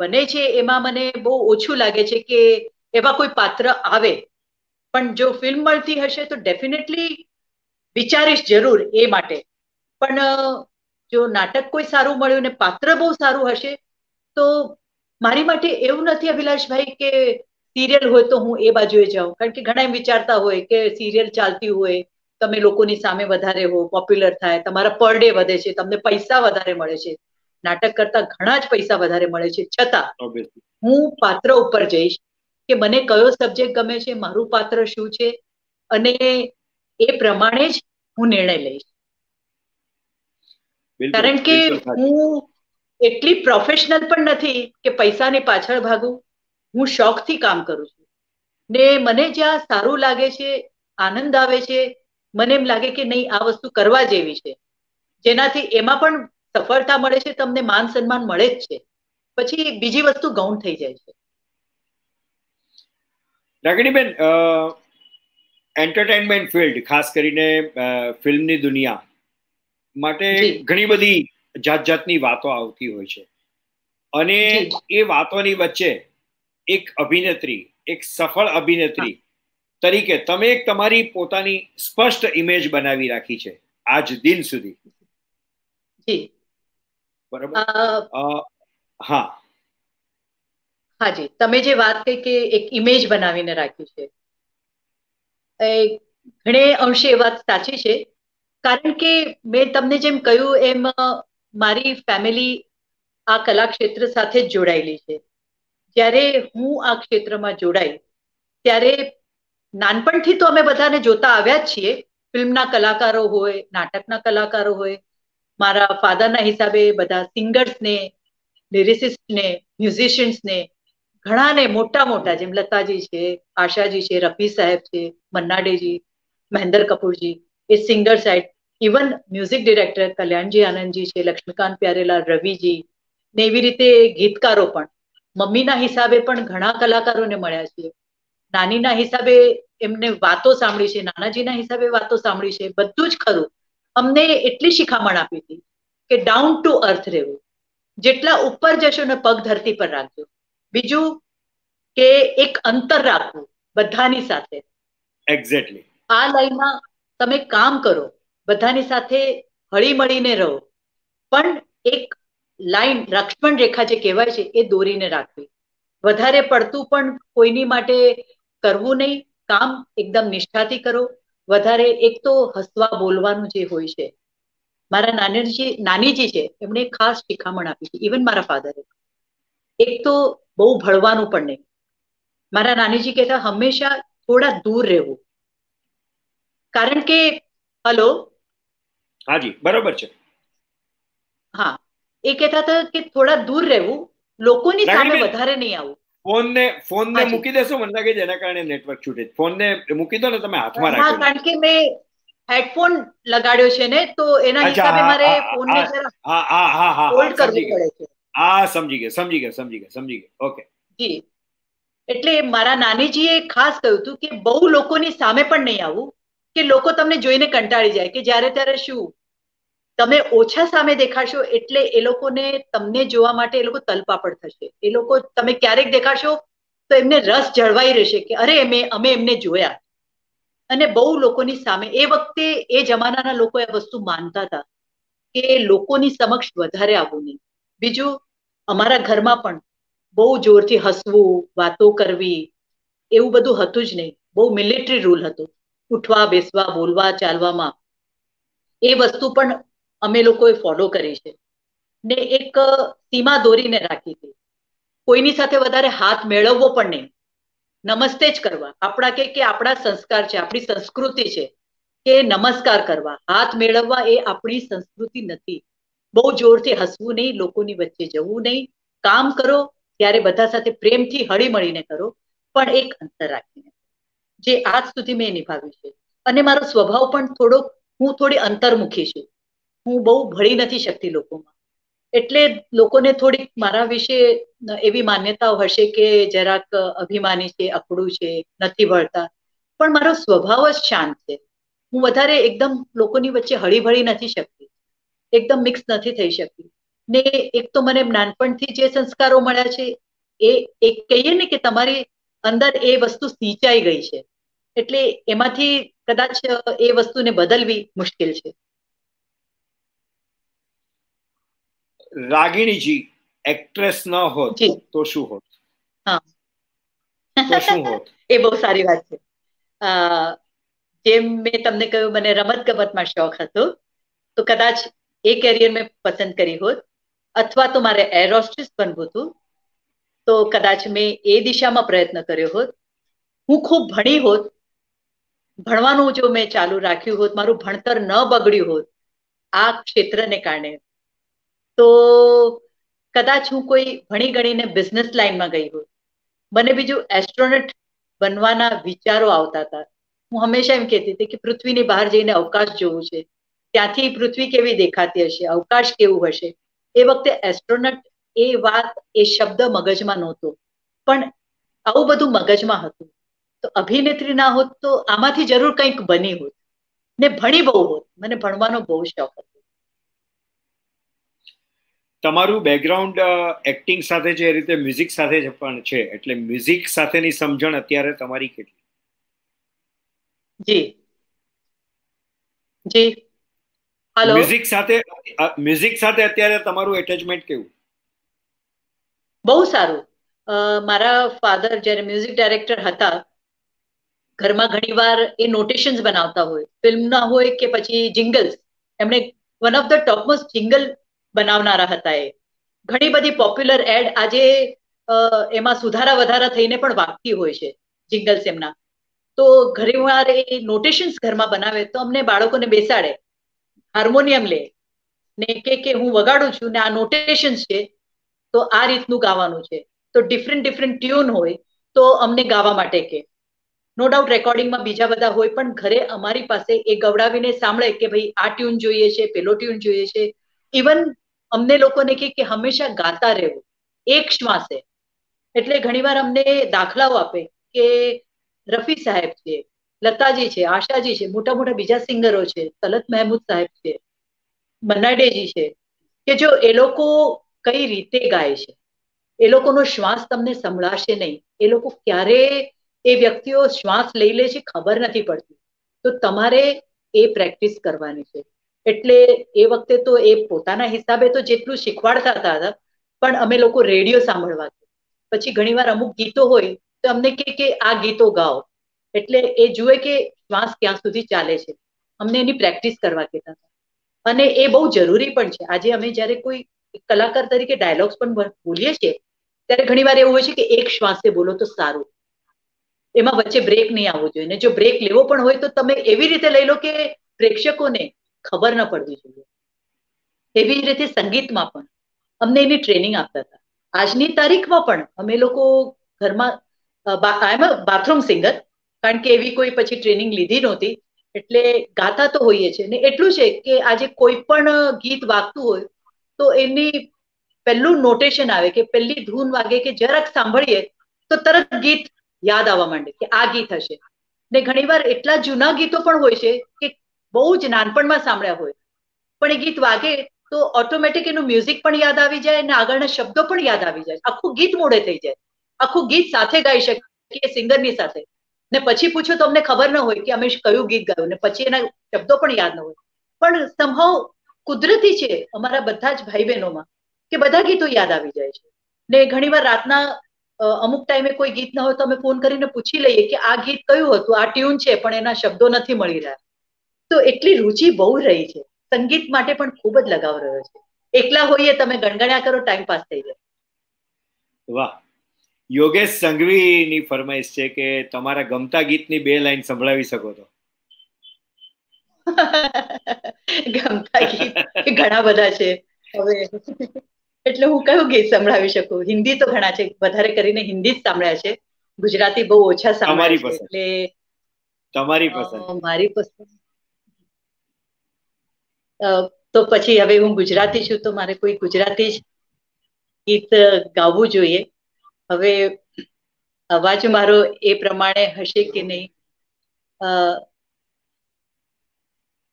બને છે, એમાં મને બહુ ઓછું લાગે છે કે એવા કોઈ પાત્ર આવે. પણ જો ફિલ્મ મળતી હશે તો ડેફિનેટલી વિચારીશ જરૂર એ માટે. પણ જો નાટક કોઈ સારું મળ્યું ને પાત્ર બહુ સારું હશે, તો મારી માટે એવું નથી અભિલાષભાઈ કે સિરિયલ હોય તો હું એ બાજુએ જાઉં. કારણ કે ઘણા એમ વિચારતા હોય કે સિરિયલ ચાલતી હોય, તમે લોકોની સામે વધારે હો પોપ્યુલર થાય, તમારા પર ડે વધે છે, તમને પૈસા વધારે મળે છે. નાટક કરતા ઘણા જ પૈસા વધારે મળે છે. છતાં હું પાત્ર ઉપર જઈશ કે મને કયો સબ્જેક્ટ ગમે છે મારું પાત્ર શું છે અને એ પ્રમાણે જ હું નિર્ણય લઈશ. કારણ કે હું એટલી પ્રોફેશનલ પણ નથી કે પૈસાની પાછળ ભાગું. હું શોખથી કામ કરું છું. ને મને જ્યાં સારું લાગે છે આનંદ આવે છે મને એમ લાગે કે નહીં આ વસ્તુ કરવા જેવી છે. જેનાથી એમાં પણ સફળતા મળે છે તમને માન સન્માન મળે જ છે. પછી બીજી વસ્તુ ગૌણ થઈ જાય છે. રાગીણીબેન એન્ટરટેનમેન્ટ ફિલ્ડ ખાસ કરીને ફિલ્મની દુનિયા માટે ઘણી બધી જાત જાતની વાતો આવતી હોય છે. અને એ વાતોની વચ્ચે એક અભિનેત્રી એક સફળ અભિનેત્રી તરીકે તમે એક તમારી પોતાની સ્પષ્ટ ઇમેજ બનાવી રાખી છે આજ દિન સુધી. બરાબર? હા. હાજી તમે જે વાત કહી કે એક ઇમેજ બનાવીને રાખી છે ઘણે અંશે એ વાત સાચી છે. કારણ કે મેં તમને જેમ કહ્યું એમ મારી ફેમિલી આ કલા ક્ષેત્ર સાથે જ જોડાયેલી છે. જ્યારે હું આ ક્ષેત્રમાં જોડાઈ ત્યારે નાનપણથી તો અમે બધાને જોતા આવ્યા જ છીએ. ફિલ્મના કલાકારો હોય નાટકના કલાકારો હોય મારા ફાધરના હિસાબે બધા સિંગર્સને, લિરિસિસ્ટને, મ્યુઝિશિયન્સને, ઘણાને મોટા મોટા જેમ લતાજી છે, આશાજી છે, રફી સાહેબ છે, મન્નાડેજી, મહેન્દર કપૂરજી, એ singer side, even music director Kalyanji Anandji છે, લક્ષ્મીકાંત પ્યારેલાલ, રવિજી, ને એવી રીતે ગીતકારો પણ. મમ્મીના હિસાબે પણ ઘણા કલાકારોને મળ્યા છે. નાનીના હિસાબે એમને વાતો સાંભળી છે, નાનાજીના હિસાબે વાતો સાંભળી છે, બધું જ ખરું. અમને એટલી શિખામણ આપી હતી કે ડાઉન ટુ અર્થ રહેવું. જેટલા ઉપર જશો ને પગ ધરતી પર રાખજો. બીજું કે એક અંતર રાખવું બધાની સાથે. એક્ઝેક્ટલી આ લાઈનમાં તમે કામ કરો બધાની સાથે હળી મળીને રહો. પણ એક લાઈન રક્ષણ રેખા જે કહેવાય છે એ દોરીને રાખવી. વધારે પડતું પણ કોઈની માટે કરવું નહીં કામ એકદમ નિષ્ઠાથી કરો વધારે એક તો હસવા બોલવાનું જે હોય છે મારા નાનીજી નાનીજી છે એમણે ખાસ શિખામણ આપી છે ઇવન મારા ફાધરે. એક તો બહુ ભળવાનું પણ નહીં. મારા નાનીજી કહેતા હંમેશા થોડા દૂર રહેવું. કારણ કે હલો? હાજી બરોબર છે. હા. એ કહેતા હતા કે થોડા દૂર રહેવું લોકોની સામે વધારે નહીં આવું. ફોન ને ફોન ને હાજી. મૂકી દેશો મને લાગે જેના કારણે નેટવર્ક છૂટે ફોનને મૂકી દો ને તમે હાથમાં રાખો કારણ કે મેં હેડફોન લગાડ્યો છે ને તો એના હિસાબે મારે ફોનને જરા હા હા હા હા હોલ્ડ કરવું પડે છે. હા સમજી ગયા સમજી ગયા સમજી ગયા સમજી ગયા. ઓકે. જી. એટલે મારા નાનીજીએ ખાસ કહ્યું હતું કે બહુ લોકોની સામે પણ નહીં આવું કે લોકો તમને જોઈને કંટાળી જાય કે જ્યારે ત્યારે શું? તમે ઓછા સામે દેખાશો એટલે એ લોકોને તમને જોવા માટે એ લોકો તલપાપડ થશે. એ લોકો તમે ક્યારેક દેખાશો તો એમને રસ જળવાઈ રહેશે કે અરે અમે અમે એમને જોયા. અને બહુ લોકોની સામે, એ વખતે એ જમાનાના લોકો એ વસ્તુ માનતા હતા કે લોકોની સમક્ષ વધારે આવવું નહીં. બીજું, અમારા ઘરમાં પણ બહુ જોરથી હસવું, વાતો કરવી એવું બધું હતું જ નહીં. બહુ મિલિટરી રૂલ હતો. ઉઠવા, બેસવા, બોલવા, ચાલવામાં. એ વસ્તુ પણ અમે લોકોએ ફોલો કરી છે. ને એક સીમા દોરીને રાખી હતી. કોઈની સાથે વધારે હાથ મેળવવો પણ નહીં. નમસ્તે જ કરવા. આપણા કે કે આપણા સંસ્કાર છે, આપણી સંસ્કૃતિ છે, કે નમસ્કાર કરવા. હાથ મેળવવા એ આપણી સંસ્કૃતિ નથી. બહુ જોરથી હસવું નહીં, લોકોની વચ્ચે જવું નહીં. કામ કરો, ત્યારે બધા સાથે પ્રેમથી હળી મળીને કરો, પણ એક અંતર રાખીને. જે આજ સુધી મેં નિભાવ્યું છે. અને મારો સ્વભાવ પણ થોડોક, હું થોડી અંતર્મુખી છું. હું બહુ ભળી નથી શકતી લોકોમાં. એટલે લોકોને થોડીક મારા વિશે એવી માન્યતાઓ હશે કે જરાક અભિમાની છે, અકડું છે, નથી ભળતા પણ મારો સ્વભાવ જ શાંત છે. હું વધારે એકદમ લોકોની વચ્ચે હળી ભળી નથી શકતી. એકદમ મિક્સ નથી થઈ શકતી. ને એક તો મને નાનપણથી જે સંસ્કારો મળ્યા છે, એ એક કહીએ ને કે તમારી અંદર એ વસ્તુ સિંચાઈ ગઈ છે. એટલે એમાંથી કદાચ એ વસ્તુને બદલવી મુશ્કેલ છે. રાગીણીજી એક્ટ્રેસ ન હોત તો શું હોત? તો શું હોત? એ બહુ સારી વાત છે. જેમ મેં તમને કહ્યું મને રમત ગમતમાં શોખ હતો તો કદાચ એ કેરિયર મેં પસંદ કરી હોત અથવા તો મારે એર હોસ્ટેસ બનવું હતું તો કદાચ મેં એ દિશામાં પ્રયત્ન કર્યો હોત. હું ખૂબ ભણી હોત ભણવાનું જો મેં ચાલુ રાખ્યું હોત મારું ભણતર ન બગડ્યું હોત આ ક્ષેત્રને કારણે. તો કદાચ હું કોઈ ભણી ગણીને બિઝનેસ લાઈનમાં ગઈ હોત મને બીજું એસ્ટ્રોનટ બનવાના વિચારો આવતા હતા. હું હંમેશા એમ કહેતી હતી કે પૃથ્વીની બહાર જઈને અવકાશ જોવું છે. ત્યાંથી પૃથ્વી કેવી દેખાતી હશે? અવકાશ કેવું હશે? એ વખતે એસ્ટ્રોનટ એ વાત એ શબ્દ મગજમાં નહોતો. પણ આવું બધું મગજમાં હતું. તો અભિનેત્રી ના હોત તો આમાંથી જરૂર કંઈક બની હોત. ને ભણી બહુ હોત. મને ભણવાનો બહુ શોખ હતો. તમારું બેકગ્રાઉન્ડ એક્ટિંગ સાથે એ રીતે મ્યુઝિક સાથે જ પણ છે. એટલે મ્યુઝિક સાથેની સમજણ અત્યારે તમારી કેટલી? જી. જી. હેલો મ્યુઝિક સાથે મ્યુઝિક સાથે અત્યારે તમારું એટેચમેન્ટ કેવું? બહુ સારું. મારા ફાધર જ્યારે મ્યુઝિક ડાયરેક્ટર હતા ઘરમાં ઘણીવાર એ નોટેશન્સ બનાવતા હોય. ફિલ્મના હોય કે પછી જિંગલ્સ એમણે one of the topmost jingle બનાવનારા હતા એ. ઘણી બધી પોપ્યુલર એડ આજે એમાં સુધારા વધારા થઈને પણ વાગતી હોય છે જિંગલ્સ એમના. તો ઘણીવાર એ નોટેશન્સ ઘરમાં બનાવે તો અમને બાળકોને બેસાડે. હાર્મોનિયમ લે. ને કે કે હું વગાડું છું ને આ નોટેશન્સ છે, તો આ રીતનું ગાવાનું છે. તો ડિફરન્ટ ડિફરન્ટ ટ્યુન હોય તો અમને ગાવા માટે કે. નો ડાઉટ રેકોર્ડિંગમાં બીજા બધા હોય, પણ ઘરે અમારી પાસે એ ગવડાવીને સાંભળે કે ભાઈ આ ટ્યુન જોઈએ છે, પેલો ટ્યુન જોઈએ છે. ઇવન અમને લોકોને કે કે હંમેશા ગાતા રહેવું, એક શ્વાસે. એટલે ઘણીવાર અમને દાખલાઓ આપે કે રફી સાહેબ છે, લતાજી છે, આશાજી છે, મોટા મોટા બીજા સિંગરો છે, તલત મહેમૂદ સાહેબ છે, મન્નાડેજી છે, કે જો એ લોકો કઈ રીતે ગાય છે? એ લોકોનો શ્વાસ તમને સંભળાશે નહીં. એ લોકો ક્યારે એ વ્યક્તિઓ શ્વાસ લઈ લે છે ખબર નથી પડતી. તો તમારે એ પ્રેક્ટિસ કરવાની છે. એટલે એ વખતે તો એ પોતાના હિસાબે તો જેટલું શીખવાડતા હતા પણ અમે લોકો રેડિયો સાંભળવા પછી ઘણીવાર અમુક ગીતો હોય તો અમને કે કે આ ગીતો ગાઓ. એટલે એ જુએ કે શ્વાસ ક્યાં સુધી ચાલે છે. અમને એની પ્રેક્ટિસ કરવા કહેતા હતા. અને એ બહુ જરૂરી પણ છે. આજે અમે જ્યારે કોઈ કલાકાર તરીકે ડાયલોગ્સ પણ બોલીએ છીએ, ત્યારે ઘણી વાર એવું હોય છે કે એક શ્વાસે બોલો તો સારું. એમાં વચ્ચે બ્રેક નહીં આવવો જોઈએ. ને જો બ્રેક લેવો પણ હોય તો તમે એવી રીતે લઈ લો કે પ્રેક્ષકોને ખબર ન પડવી જોઈએ. એવી રીતે સંગીતમાં પણ. અમને એની ટ્રેનિંગ આપતા હતા. આજની તારીખમાં પણ અમે લોકો ઘરમાં આઈ એમ બાથરૂમ સિંગર કારણ કે એવી કોઈ પછી ટ્રેનિંગ લીધી નહોતી. એટલે ગાતા તો હોઈએ છે ને એટલું છે કે આજે કોઈ પણ ગીત વાગતું હોય, તો એની પહેલું નોટેશન આવે કે પહેલી ધૂન વાગે કે જરાક સાંભળીએ, તો તરત ગીત યાદ આવવા માંડે કે આ ગીત હશે. ને ઘણીવાર એટલા જૂના ગીતો પણ હોય છે કે બહુ જ નાનપણમાં સાંભળ્યા હોય. પણ એ ગીત વાગે તો ઓટોમેટિક એનું મ્યુઝિક પણ યાદ આવી જાય અને આગળના શબ્દો પણ યાદ આવી જાય. આખું ગીત મોડે થઈ જાય. આખું ગીત સાથે ગાઈ શકીએ સિંગરની સાથે. ને પછી પૂછો તો અમને ખબર ન હોય કે અમે કયું ગીત ગાયું ને પછી એના શબ્દો પણ યાદ ન હોય. પણ સંભવ કુદરતી છે અમારા બધા જ ભાઈ બહેનોમાં કે બધા ગીતો યાદ આવી જાય છે. ને ઘણીવાર રાતના અમુક ટાઈમે કોઈ ગીત ન હોય તો અમે ફોન કરીને પૂછી લઈએ કે આ ગીત કયું હતું? આ ટ્યુન છે પણ એના શબ્દો નથી મળી રહ્યા. તો એટલી રુચિ બહુ રહી છે. સંગીત માટે પણ ખૂબ જ લગાવ રહ્યો છે. એકલા હોઈએ તમે ગણગણ્યા કરો ટાઈમ પાસ થઈ જાય. વાહ. યોગેશ સંઘવીની ફરમાઈશ છે કે તમારા ગમતા ગીતની બે લાઈન સંભળાવી શકો તો. ગમતા ગીત ઘણા બધા છે. હવે એટલે હું કયું ગીત સંભળાવી શકું? હિન્દી તો ઘણા છે. વધારે કરીને હિન્દી જ સાંભળ્યા છે. ગુજરાતી બહુ ઓછા સાંભળ્યા છે એટલે તમારી પસંદ. મારી પસંદ. તો પછી હવે હું ગુજરાતી છું તો મારે કોઈ ગુજરાતી જ ગીત ગાવું જોઈએ. હવે અવાજ મારો એ પ્રમાણે હશે કે નહીં?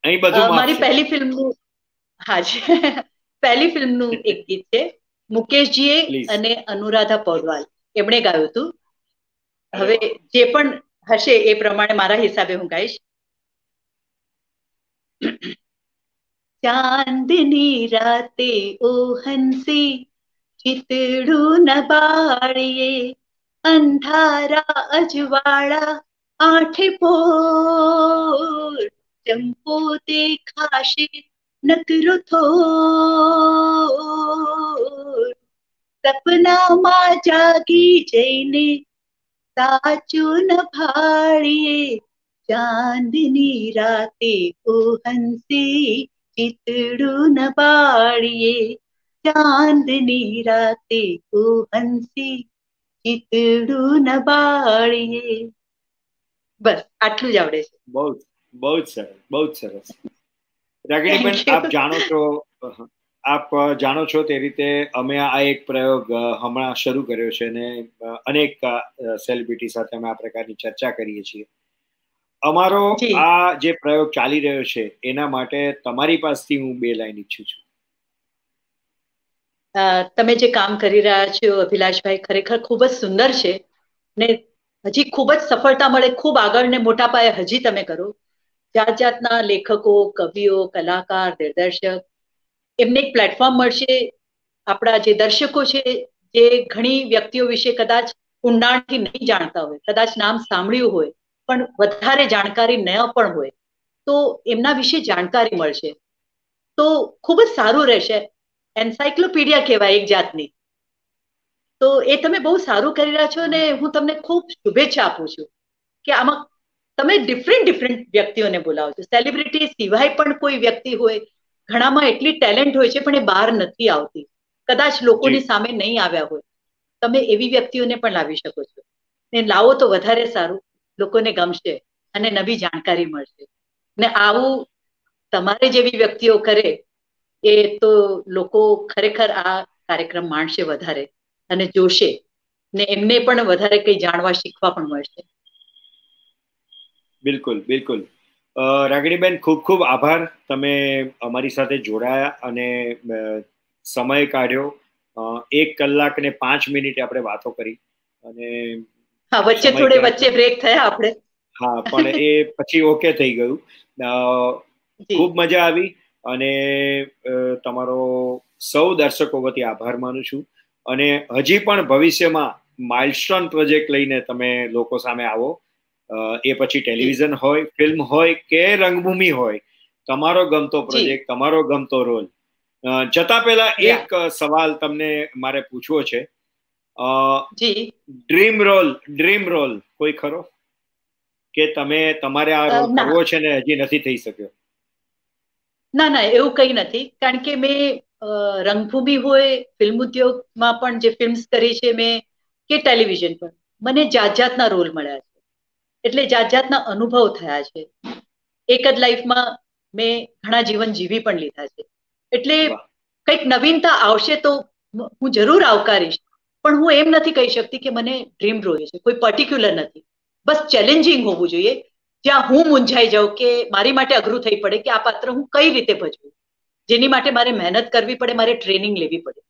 અહીં મારી પહેલી ફિલ્મનું હા છે પહેલી ફિલ્મનું એક ગીત છે મુકેશજીએ અને અનુરાધા પૌડવાલ. એમણે ગાયું હતું. હવે જે પણ હશે એ પ્રમાણે મારા હિસાબે હું ગાઈશ. ચાંદની રાતે ઓ હંસી ચિતડું ન બાળીએ અંધારા અજવાળા આઠે પોર ચંપો દેખાશે નકરો થોર સપનામાં જાગી જઈને સાચું ન ભાળીએ ચાંદની રાતે ઓ હંસી ચિતડું ન બાળીએ ચાંદની રાતે કો હંસી ચિતડું ન બાળીએ બસ આટલું જ આવડે છે બહુ બહુ જ સરસ બહુ જ સરસ રાગીણીબેન આપ જાણો છો આપ જાણો છો તે રીતે અમે આ એક પ્રયોગ હમણાં શરૂ કર્યો છે અને અનેક સેલિબ્રિટી સાથે અમે આ પ્રકારની ચર્ચા કરીએ છીએ અમારો આ જે પ્રયોગ ચાલી રહ્યો છે એના માટે તમારી પાસેથી હું બે લાઈન ઈચ્છું છું. તમે જે કામ કરી રહ્યા છો અભિલાષભાઈ ખરેખર ખૂબ જ સુંદર છે ને હજી ખૂબ જ સફળતા મળે ખૂબ આગળ ને મોટા પાયે હજી તમે કરો. જાત જાતના લેખકો કવિઓ કલાકાર દિગ્દર્શક એમને એક પ્લેટફોર્મ મળશે. આપણા જે દર્શકો છે જે ઘણી વ્યક્તિઓ વિશે કદાચ ઊંડાણથી નહીં જાણતા હોય કદાચ નામ સાંભળ્યું હોય પણ વધારે જાણકારી ન પણ હોય તો એમના વિશે જાણકારી મળશે. તો ખૂબ જ સારું રહેશે. એન્સાયક્લોપીડિયા કહેવાય એક જાતની. તો એ તમે બહુ સારું કરી રહ્યા છો અને હું તમને ખૂબ શુભેચ્છા આપું છું કે આમાં તમે ડિફરન્ટ ડિફરન્ટ વ્યક્તિઓને બોલાવો છો. સેલિબ્રિટી સિવાય પણ કોઈ વ્યક્તિ હોય ઘણામાં એટલી ટેલેન્ટ હોય છે પણ એ બહાર નથી આવતી. કદાચ લોકોની સામે નહીં આવ્યા હોય. તમે એવી વ્યક્તિઓને પણ લાવી શકો છો. ને લાવો તો વધારે સારું. લોકોને ગમશે અને નવી જાણકારી મળશે. ને આવું તમારે જેવી વ્યક્તિઓ કરે, એ તો લોકો ખરેખર આ કાર્યક્રમ માણશે વધારે અને જોશે ને એમને પણ વધારે કંઈ જાણવા શીખવા પણ મળશે. બિલકુલ બિલકુલ. રાગડીબેન ખૂબ ખૂબ આભાર. તમે અમારી સાથે જોડાયા અને સમય કાઢ્યો. એક કલાક ને પાંચ મિનિટે આપણે વાતો કરી અને હા વચ્ચે થોડે વચ્ચે બ્રેક થયા આપણે. હા પણ એ પછી ઓકે થઈ ગયું. ખૂબ મજા આવી અને તમારો સૌ દર્શકો વતી આભાર માનું છું. અને હજી પણ ભવિષ્યમાં માઇલસ્ટોન પ્રોજેક્ટ લઈને તમે લોકો સામે આવો. એ પછી ટેલિવિઝન હોય ફિલ્મ હોય કે રંગભૂમિ હોય તમારો ગમતો પ્રોજેક્ટ તમારો ગમતો રોલ જતા પહેલા એક સવાલ તમને મારે પૂછવો છે. ડ્રીમ રોલ ડ્રીમ રોલ કોઈ ખરો? કે તમે તમારે આ રોલ કરવો છે ને હજી નથી થઈ શક્યો? ના ના એવું કંઈ નથી. કારણ કે મેં રંગભૂમિ હોય ફિલ્મ ઉદ્યોગમાં પણ જે ફિલ્મ્સ કરી છે મેં કે ટેલિવિઝન પર. મને જાત જાતના રોલ મળ્યા છે. એટલે જાત જાતના અનુભવ થયા છે. એક જ લાઈફમાં મેં ઘણા જીવન જીવી પણ લીધા છે. એટલે કંઈક નવીનતા આવશે તો હું જરૂર આવકારીશ. પણ હું એમ નથી કહી શકતી કે મને ડ્રીમ રોલ છે કોઈ પર્ટિક્યુલર નથી. બસ ચેલેન્જિંગ હોવું જોઈએ. જ્યાં હું મૂંઝાઈ જાઉં કે મારી માટે અઘરું થઈ પડે કે આ પાત્ર હું કઈ રીતે ભજવું? જેની માટે મારે મહેનત કરવી પડે મારે ટ્રેનિંગ લેવી પડે.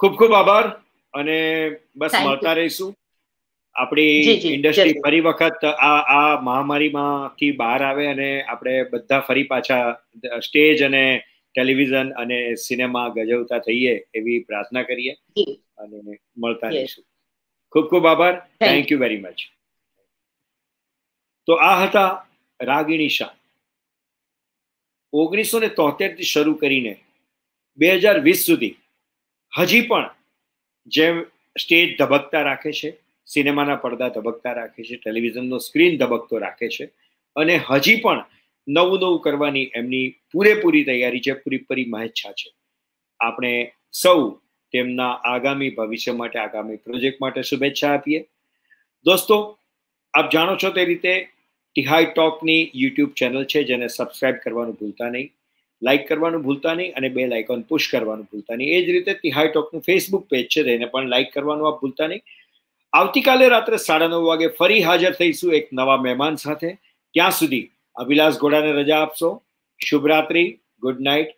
ખૂબ ખૂબ આભાર અને બસ મળતા રહીશું. આપણી ઇન્ડસ્ટ્રી ફરી વખત આ આ મહામારીમાંથી બહાર આવે અને આપણે બધા ફરી પાછા સ્ટેજ અને ટેલિવિઝન અને સિનેમા ગજવતા થઈએ એવી પ્રાર્થના કરીએ અને મળતા રહીશું. ખૂબ ખૂબ આભાર. થેન્ક યુ વેરી મચ તો આ હતા રાગિણી શાહ. ઓગણીસો ને તોતેરથી શરૂ કરીને બે હજાર વીસ સુધી હજી પણ જેમ સ્ટેજ ધબકતા રાખે છે સિનેમાના પડદા ધબકતા રાખે છે ટેલિવિઝનનો સ્ક્રીન ધબકતો રાખે છે અને હજી પણ નવું નવું કરવાની એમની પૂરેપૂરી તૈયારી છે, પૂરેપૂરી મહેચ્છા છે. આપણે સૌ તેમના આગામી ભવિષ્ય માટે, આગામી પ્રોજેક્ટ માટે શુભેચ્છા આપીએ. દોસ્તો, આપ જાણો છો તે રીતે ટિહાઈ ટોકની યુટ્યુબ ચેનલ છે, જેને સબસ્ક્રાઇબ કરવાનું ભૂલતા નહીં, લાઇક કરવાનું ભૂલતા નહીં અને બે લાઇકોન પુશ કરવાનું ભૂલતા નહીં. એ જ રીતે તિહાઈ ટોકનું ફેસબુક પેજ છે, તેને પણ લાઇક કરવાનું આપ ભૂલતા નહીં. આવતીકાલે રાત્રે સાડા નવ વાગે ફરી હાજર થઈશું એક નવા મહેમાન સાથે. ત્યાં સુધી અભિલાષ ઘોડાને રજા આપશો. શુભરાત્રી ગુડ નાઇટ.